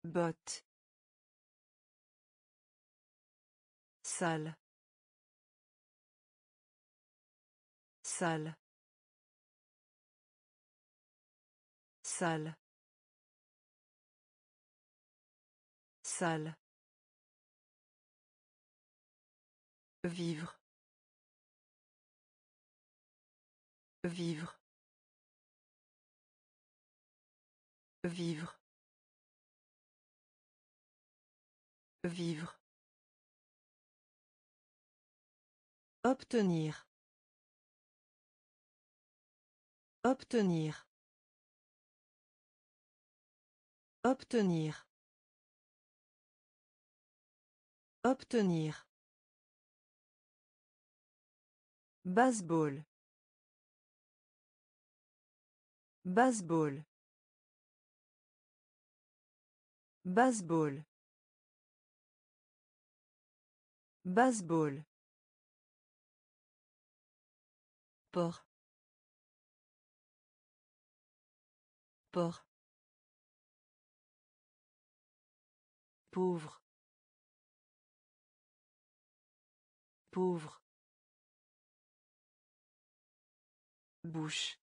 Botte. Salle. Salle. Salle. Salle. Vivre. Vivre. Vivre. Vivre. Obtenir. Obtenir. Obtenir. Obtenir. Baseball. Baseball. Baseball. Baseball. Port. Port. Pauvre. Pauvre. Bouche.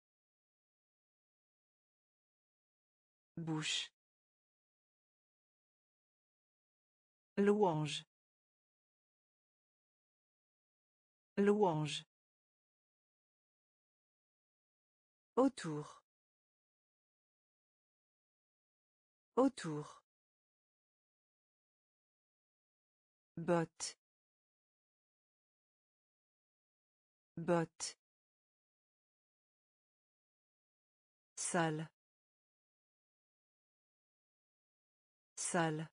Bouche. Louange. Louange. Autour. Autour. Botte. Botte. Salle. Salle.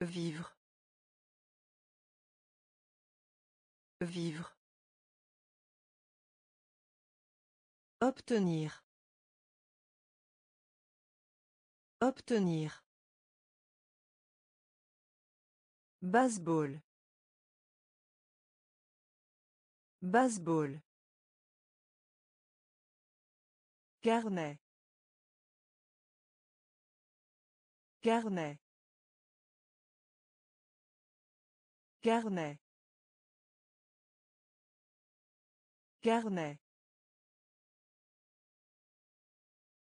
Vivre. Vivre. Obtenir. Obtenir. Baseball. Baseball. Carnet. Carnet. Carnet. Carnet.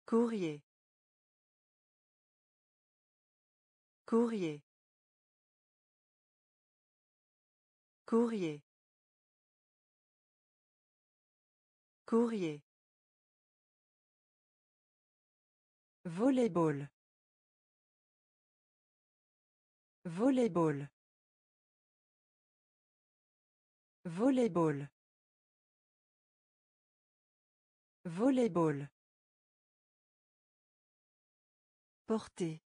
Courrier. Courrier. Courrier. Courrier. Volleyball. Volleyball. Volleyball. Volleyball. Porter.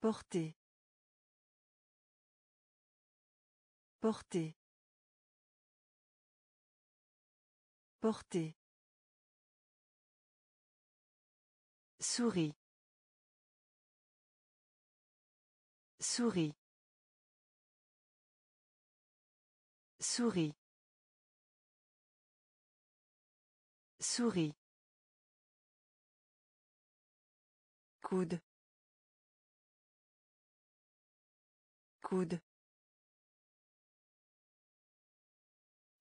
Porter. Porter. Porter. Souris. Souris. Souris. Souris. Coude. Coude.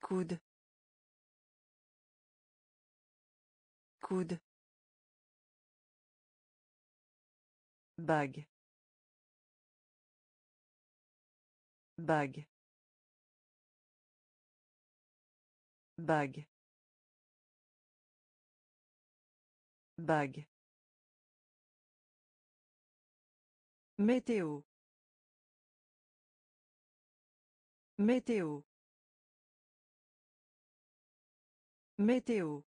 Coude. Coude. Bague. Bague. Bague. Bague. Météo. Météo. Météo.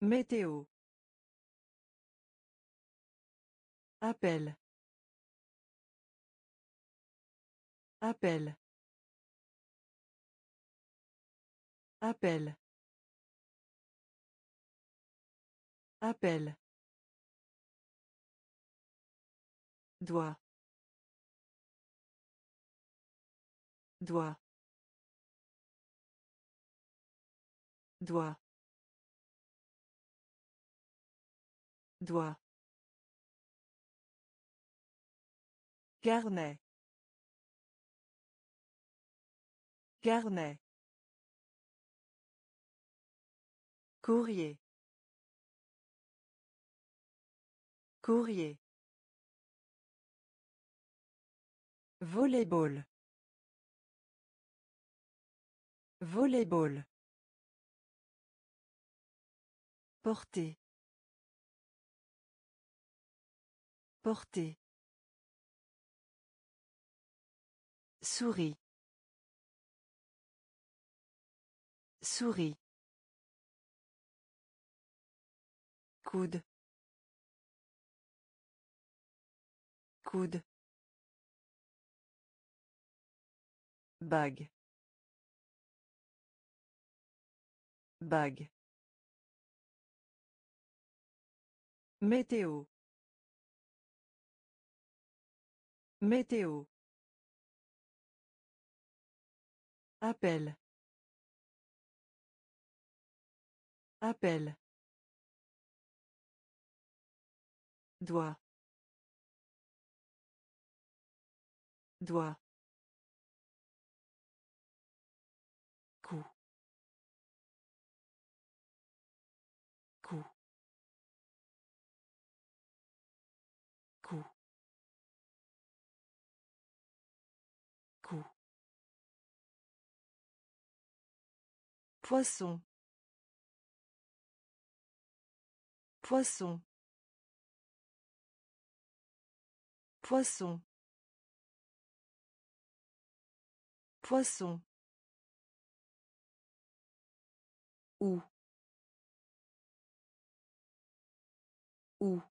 Météo. Appel. Appel. Appel. Appel. Doigt. Doigt. Doigt. Doigt. Carnet. Carnet. Courrier. Courrier. Volleyball. Volleyball. Porter. Porter. Souris. Souris. Coude. Coude. Bague. Bague. Météo. Météo. Appel. Appel. Doigt. Doigt. Poisson. Poisson. Poisson. Poisson. Où. Où.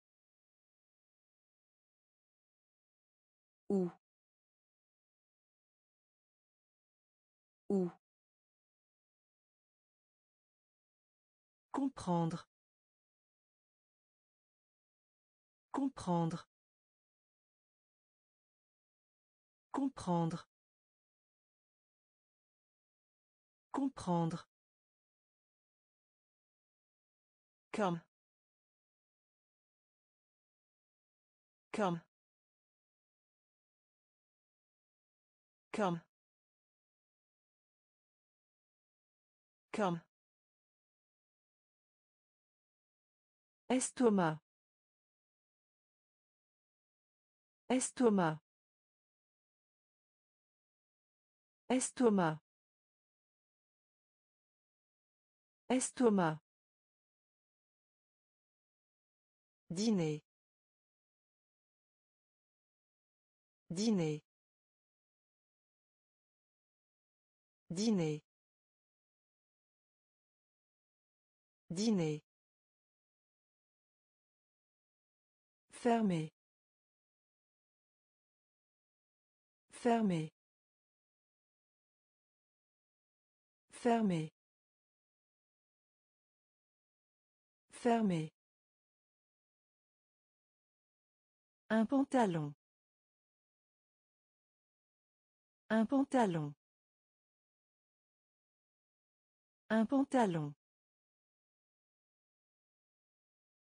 Où. Où. Comprendre. Comprendre. Comprendre. Comprendre. Comme. Comme. Comme. Comme. Estomac. Estomac. Estomac. Estomac. Dîner. Dîner. Dîner. Dîner. Fermé. Fermé. Fermé. Fermé. Un pantalon. Un pantalon. Un pantalon.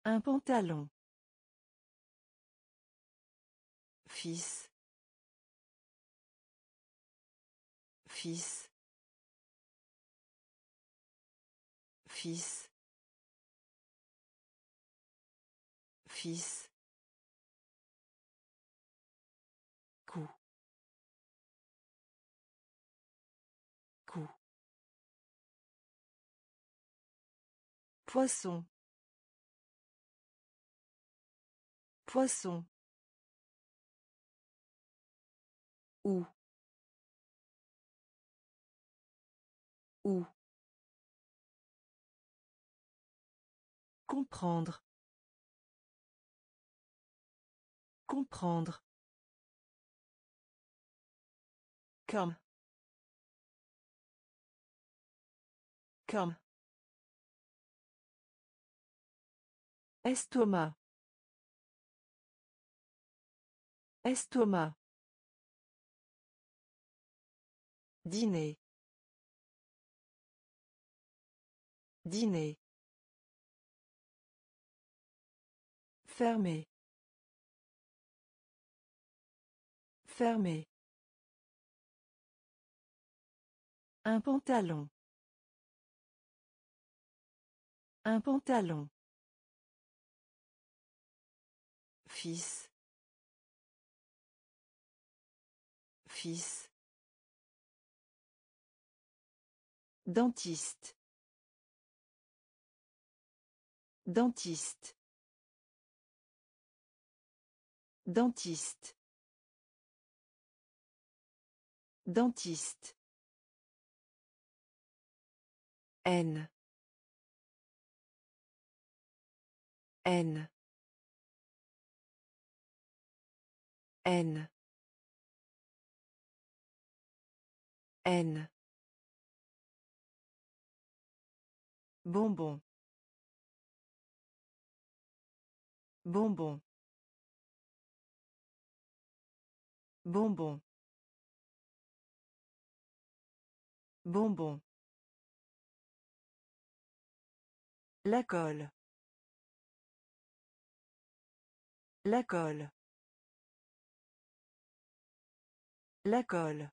Un pantalon. Fils. Fils. Fils. Fils. Poisson. Poisson. Où. Comprendre. Comprendre. Comme. Comme. Estomac. Estomac. Dîner. Dîner. Fermé. Fermé. Un pantalon. Un pantalon. Fils. Fils. Dentiste. Dentiste. Dentiste. Dentiste. N. N. N. N. Bonbon. Bonbon. Bonbon. Bonbon. La colle. La colle. La colle.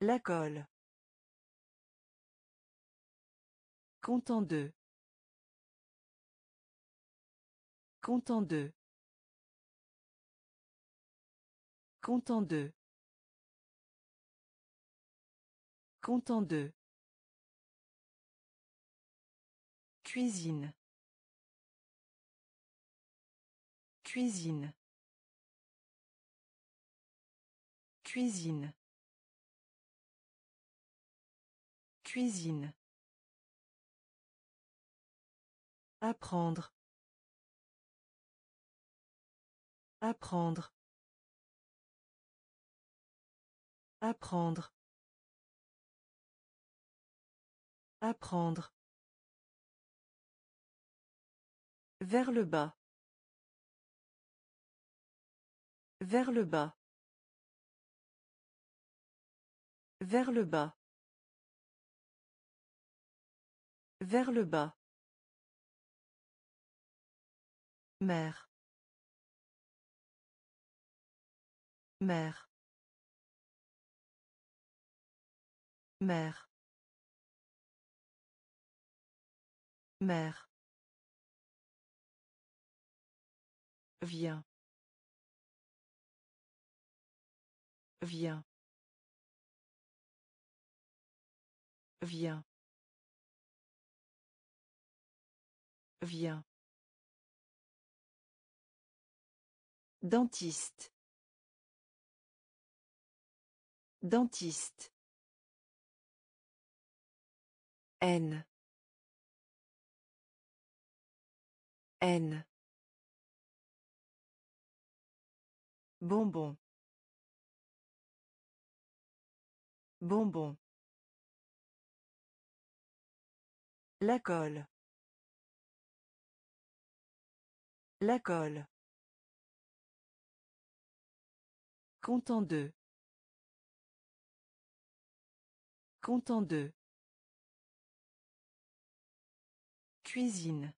La colle. Content de. Content de. Content de. Content de. Cuisine. Cuisine. Cuisine. Cuisine. Apprendre. Apprendre. Apprendre. Apprendre. Vers le bas. Vers le bas. Vers le bas. Vers le bas. Mère. Mère. Mère. Mère. Viens. Viens. Viens. Viens. Dentiste. Dentiste. N. N. Bonbon. Bonbon. La colle. La colle. Content de. Content de. Cuisine.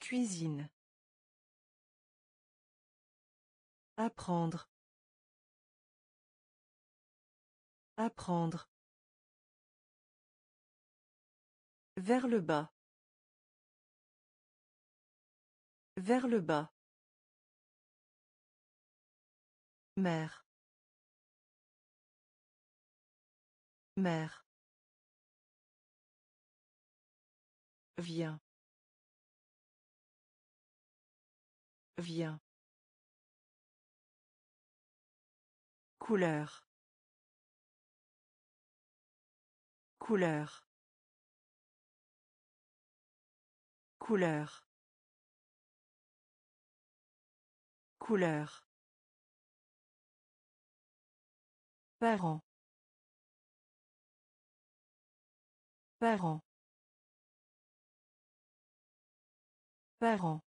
Cuisine. Apprendre. Apprendre. Vers le bas. Vers le bas. Mère. Mère. Viens. Viens. Couleur. Couleur. Couleur. Couleur. Parent. Parent. Parent.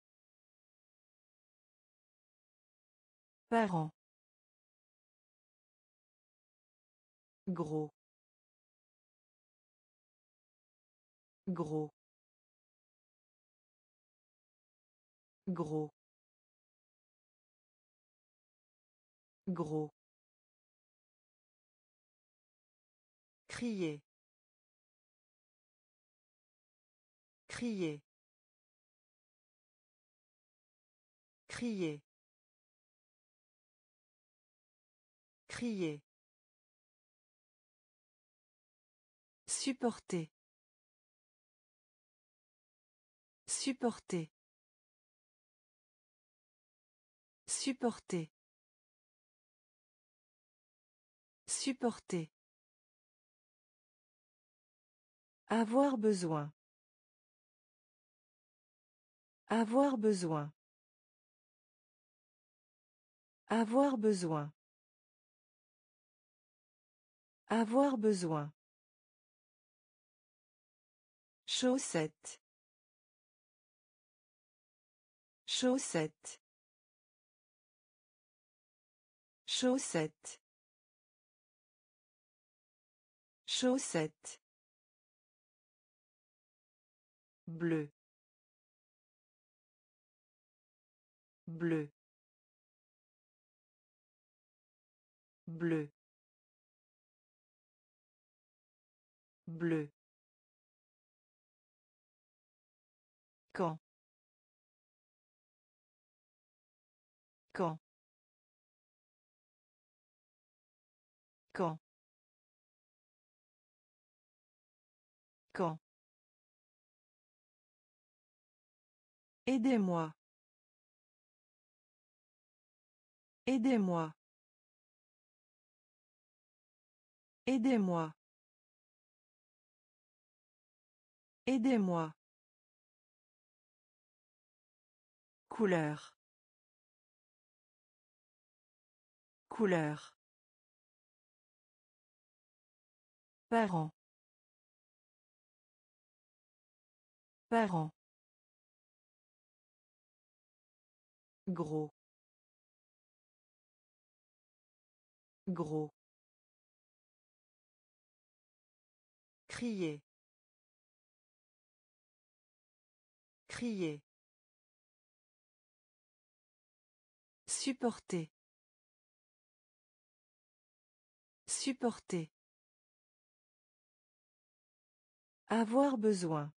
Parent. Gros. Gros. Gros. Gros. Crier. Crier. Crier. Crier. Supporter. Supporter. Supporter. Supporter. Avoir besoin. Avoir besoin. Avoir besoin. Avoir besoin. Chaussette. Chaussette. Chaussette. Chaussette. Bleu. Bleu. Bleu. Bleu. Quand. Quand. Quand. Quand. Aidez-moi. Aidez-moi. Aidez-moi. Aidez-moi. Couleur. Couleur. Parent. Parent. Gros. Gros. Crier. Crier. Supporter. Supporter. Avoir besoin.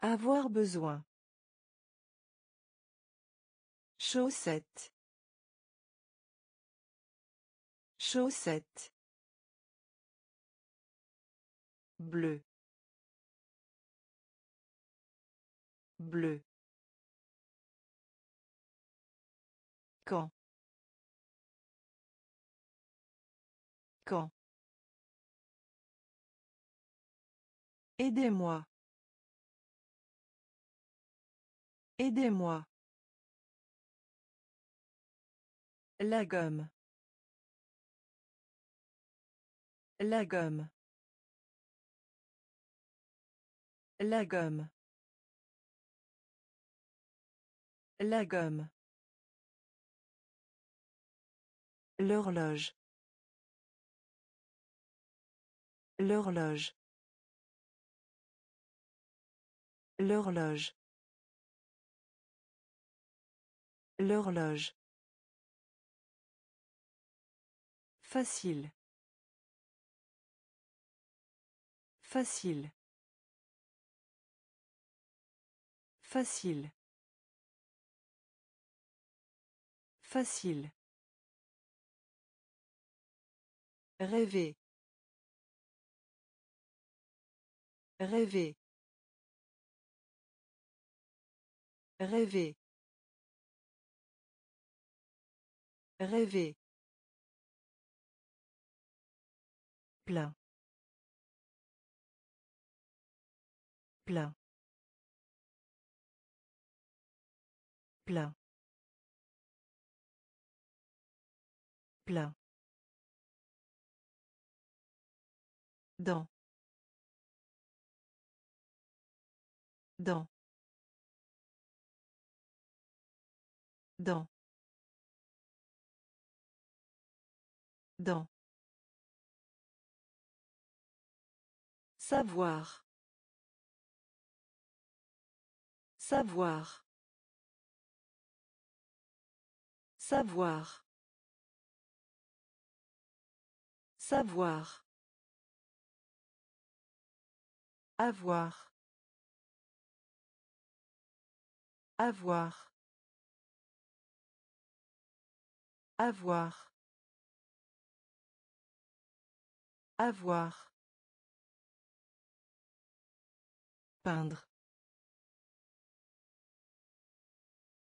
Avoir besoin. Chaussette. Chaussette. Bleu. Bleu. Quand. Quand. Aidez-moi. Aidez-moi. La gomme. La gomme. La gomme. La gomme. L'horloge. L'horloge. L'horloge. L'horloge. Facile. Facile. Facile. Facile. Rêver. Rêver. Rêver. Rêver. Plein plein plein plein dans dans dans dans Savoir. Savoir. Savoir. Savoir. Avoir. Avoir. Avoir. Avoir. Peindre.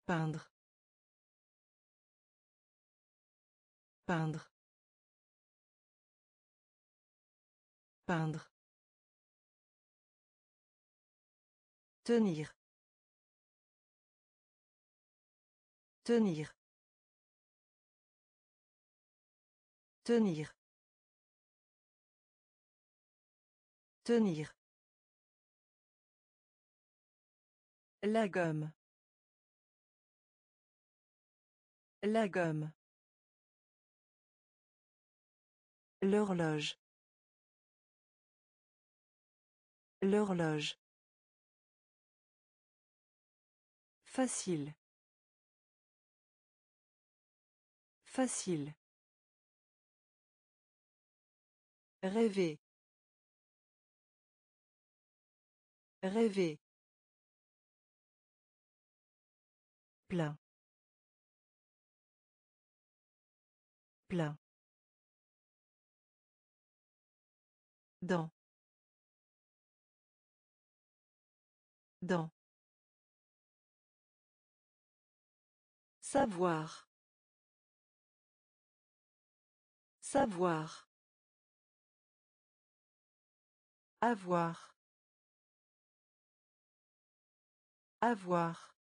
Peindre. Peindre. Peindre. Tenir. Tenir. Tenir. Tenir. La gomme. La gomme. L'horloge. L'horloge. Facile. Facile. Rêver. Rêver. Plein plein dans dans savoir. Savoir. Avoir. Avoir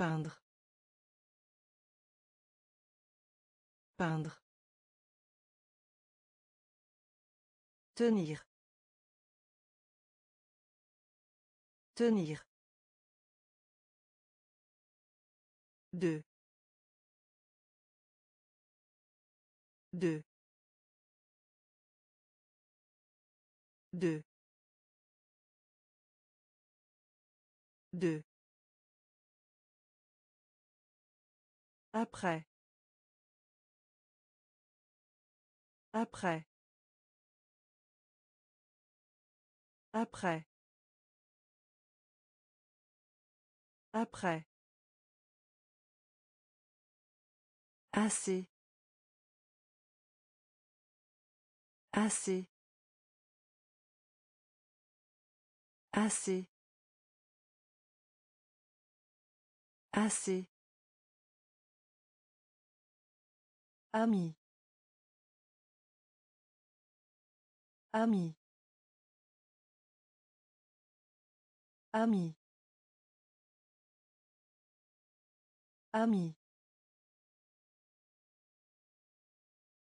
Peindre. Peindre. Tenir. Tenir. Deux. Deux. Deux. Deux. Après. Après. Après. Après. Assez. Assez. Assez. Assez. Ami. Ami. Ami. Ami.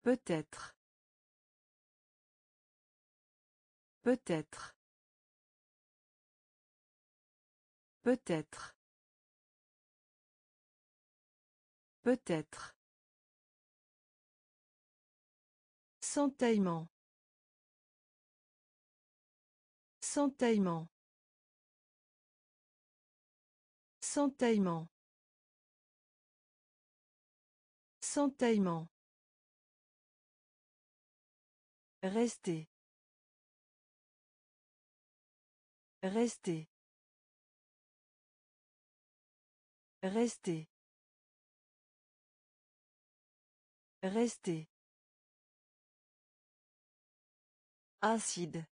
Peut-être. Peut-être. Peut-être. Peut-être. Sentaillement. Sentaillement. Sentaillement. Sentaillement. Rester. Rester. Rester. Rester. Acide.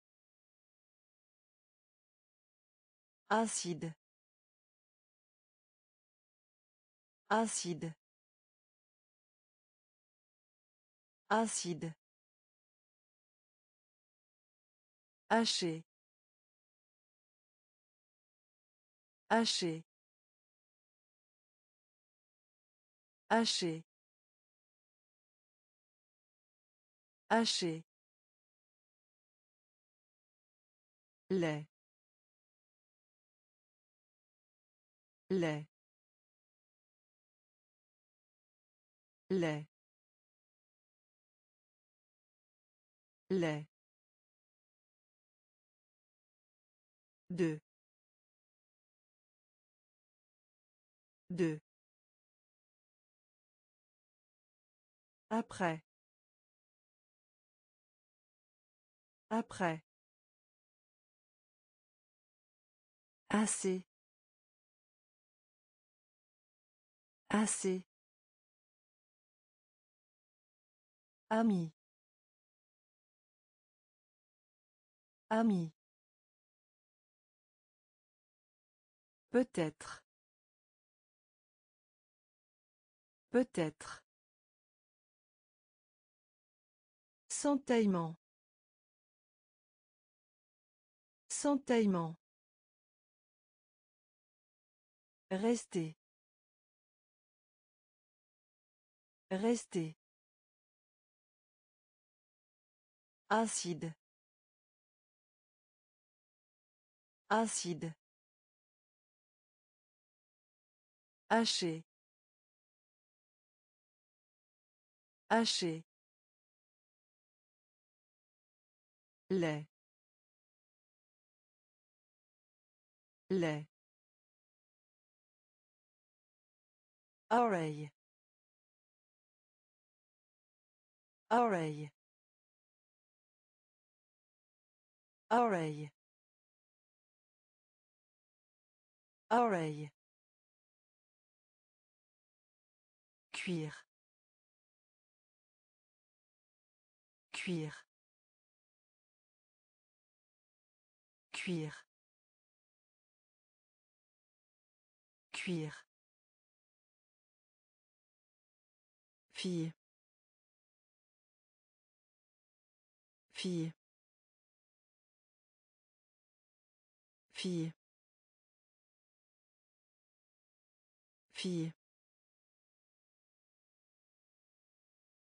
Acide. Acide. Acide. Haché. Haché. Haché. Haché. Lait lait lait lait deux. Deux. Après. Après Assez. Assez. Ami. Ami. Peut-être. Peut-être. Sentaillement. Sentaillement. Rester. Rester. Acide. Acide. Haché. Haché. lait lait Oreille. Oreille. Oreille. Oreille. Cuir. Cuir. Cuir. Cuir. Fille. Fille. Fille. Fille.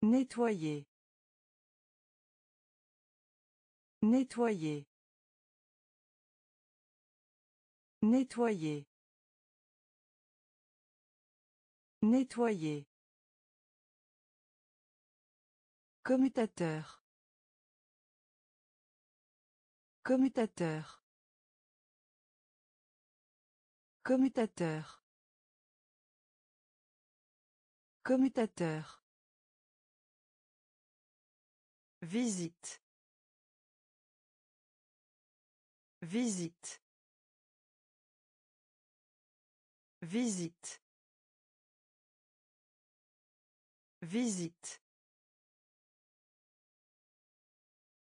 Nettoyer. Nettoyer. Nettoyer. Nettoyer. Commutateur. Commutateur. Commutateur. Commutateur. Visite. Visite. Visite. Visite.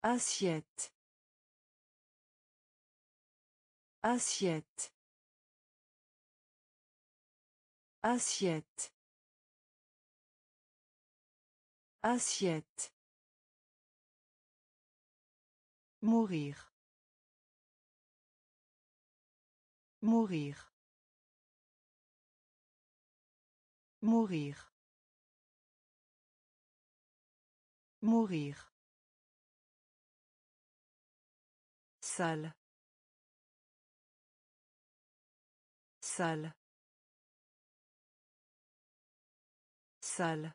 Assiette. Assiette. Assiette. Assiette. Mourir. Mourir. Mourir. Mourir. Salle. Salle. Salle.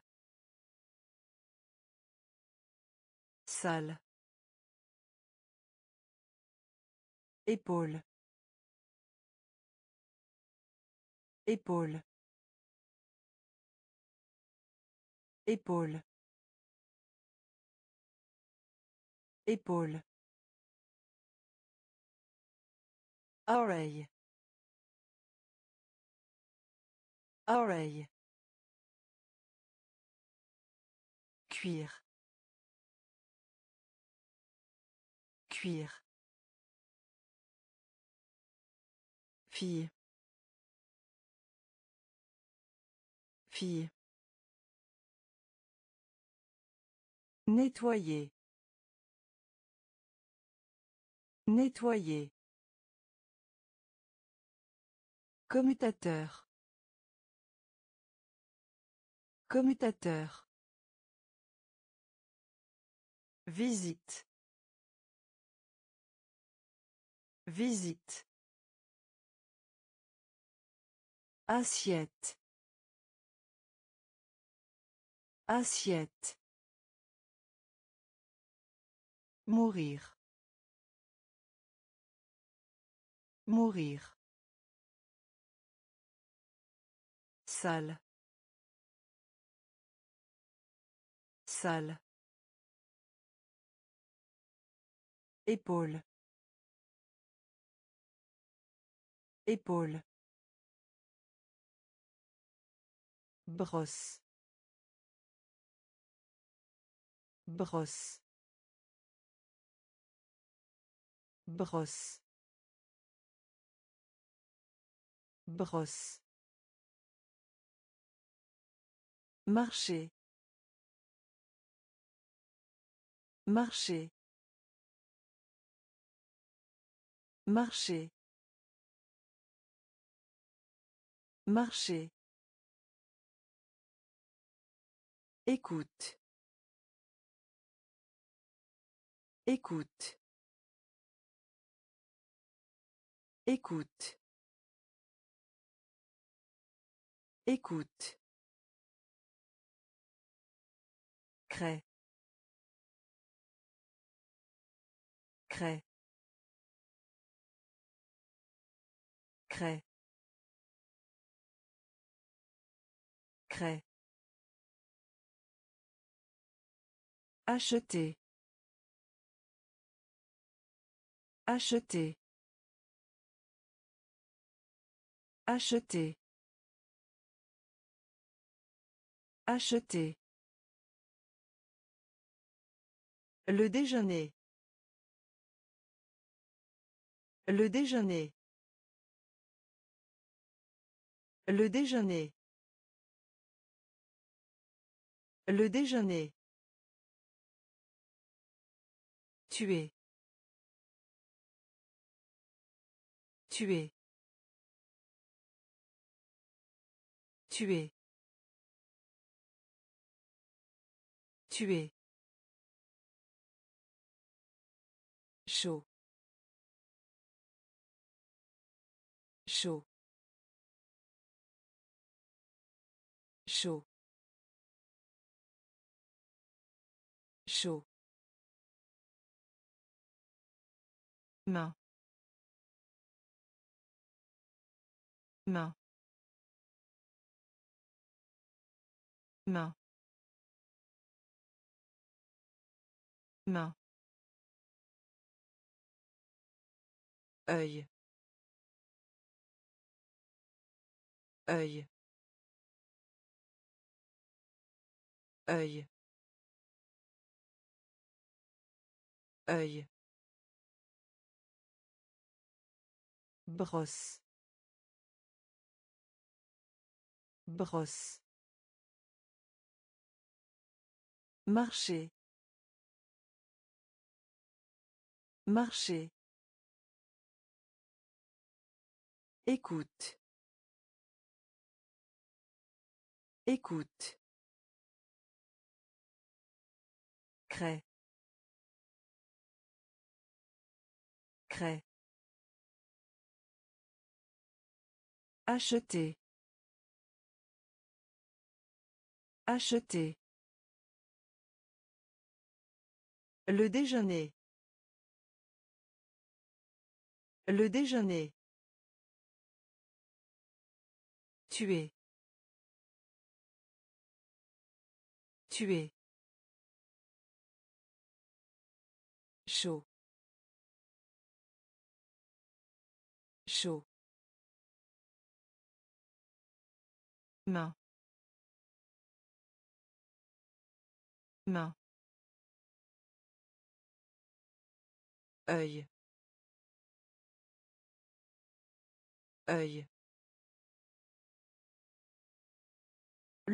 Salle. Épaule. Épaule. Épaule. Épaule. Oreille. Oreille. Cuir. Cuir. Fille. Fille. Nettoyer. Nettoyer. Commutateur. Commutateur. Visite. Visite. Assiette. Assiette. Mourir. Mourir. Salle. Salle. Épaule. Épaule. Brosse. Brosse. Brosse. Brosse. Marcher. Marcher. Marcher. Marcher. Écoute. Écoute. Écoute. Écoute. Crée. Crée. Crée. Crée. Acheter. Acheter. Acheter. Acheter. Le déjeuner. Le déjeuner. Le déjeuner. Le déjeuner. Tuer. Tuer. Tuer. Tuer. Chaud. Chaud. Chaud. Chaud. Main. Main. Main. Main œil. Œil. Œil. Œil. Brosse. Brosse. Marcher. Marcher Écoute. Écoute. Crée. Crée. Acheter. Acheter. Le déjeuner. Le déjeuner. Tuer. Tuer. chaud. Chaud. Main. Main. Œil. Œil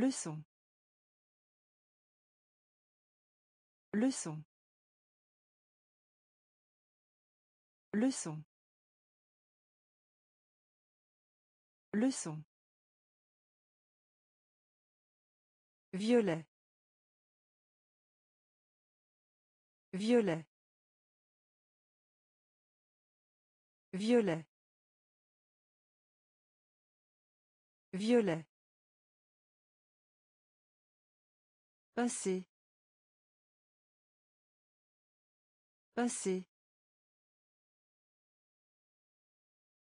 Leçon. Leçon. Leçon. Leçon. Violet. Violet. Violet. Violet. Passé. Passé.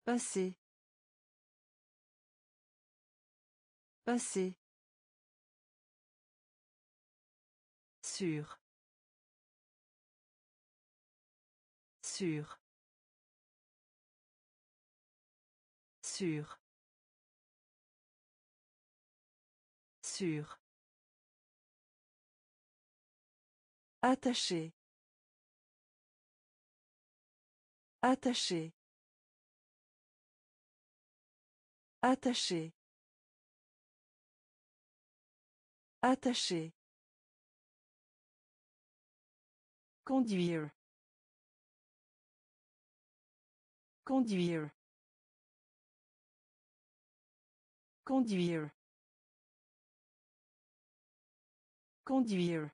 Passé. Passé. Sûr. Sûr. Sûr. Sûr. Attaché. Attaché. Attaché. Attaché. Conduire. Conduire. Conduire. Conduire.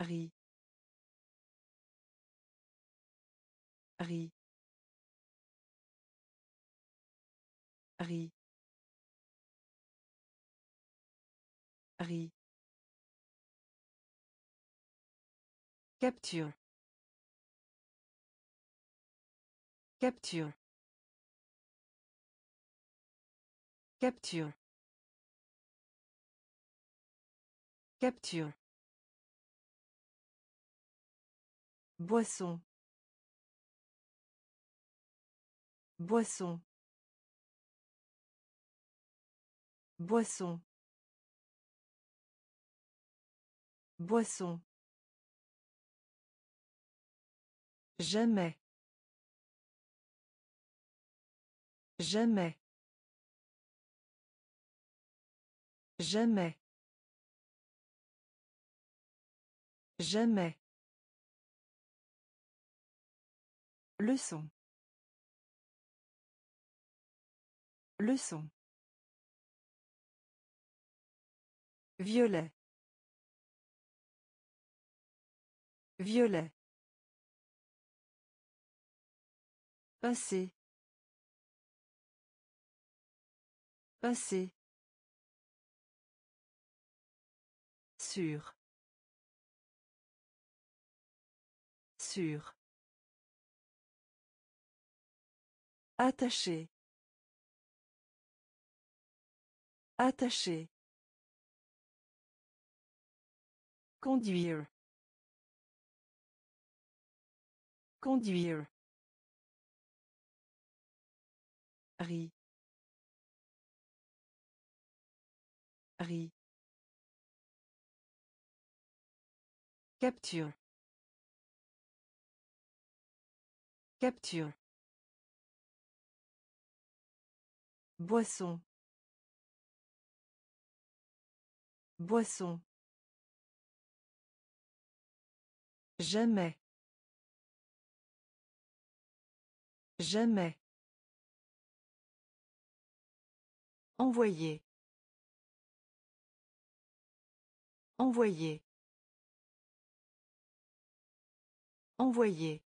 Riz. Riz. Riz. Riz. Capture. Capture. Capture. Capture. Boisson. Boisson. Boisson. Boisson. Jamais. Jamais. Jamais. Jamais. Leçon. Leçon. Violet. Violet. Passé. Passé. Sûr. Sûr. Attaché. Attaché. Conduire. Conduire. Riz. Riz. Capture. Capture. Boisson. Boisson. Jamais. Jamais. Envoyer. Envoyer. Envoyer.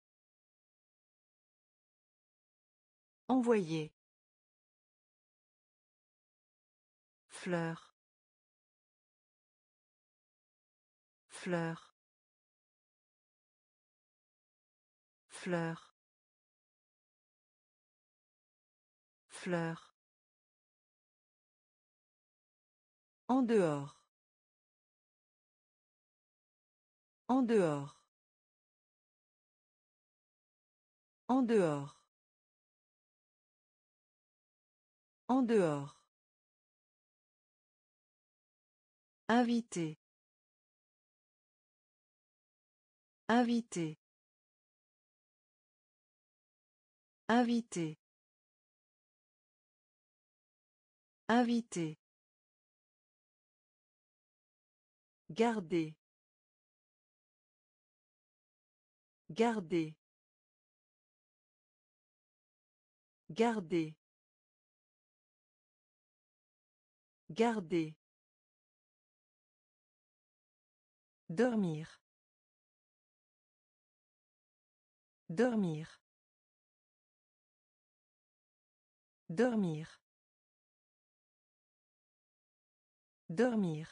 Envoyer. Fleur. Fleur. Fleur. Fleur. En dehors. En dehors. En dehors. En dehors. Invité. Invité. Invité. Invité. Garder. Garder. Garder. Garder. Dormir. Dormir. Dormir. Dormir.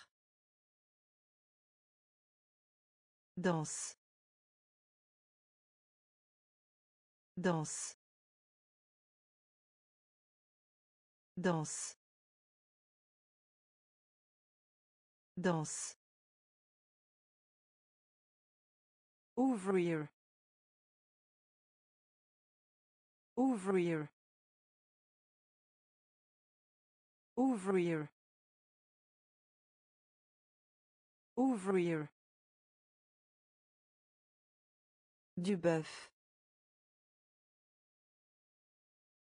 Danse. Danse. Danse. Danse. Ouvrir. Ouvrir. Ouvrir. Ouvrir. Du bœuf.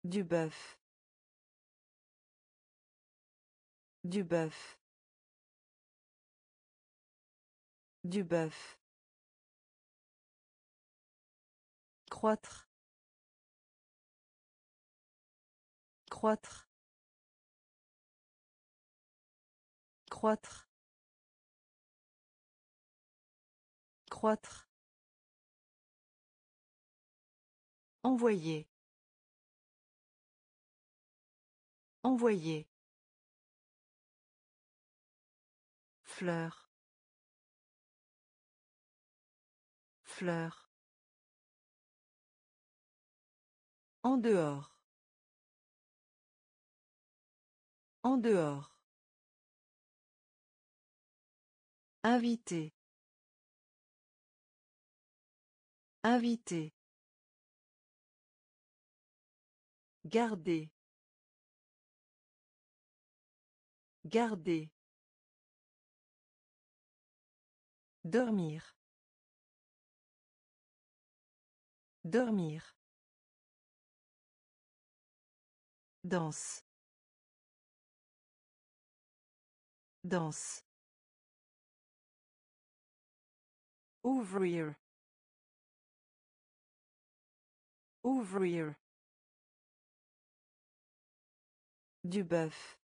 Du bœuf. Du bœuf. Du bœuf. Croître. Croître. Croître. Croître. Envoyer. Envoyer. Fleur. Fleur. En dehors. En dehors. Invité. Invité. Garder. Garder. Dormir. Dormir. Danse. Danse. Ouvrir. Ouvrir. Du bœuf.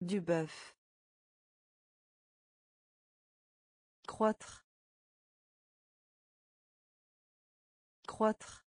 Du bœuf. Croître. Croître.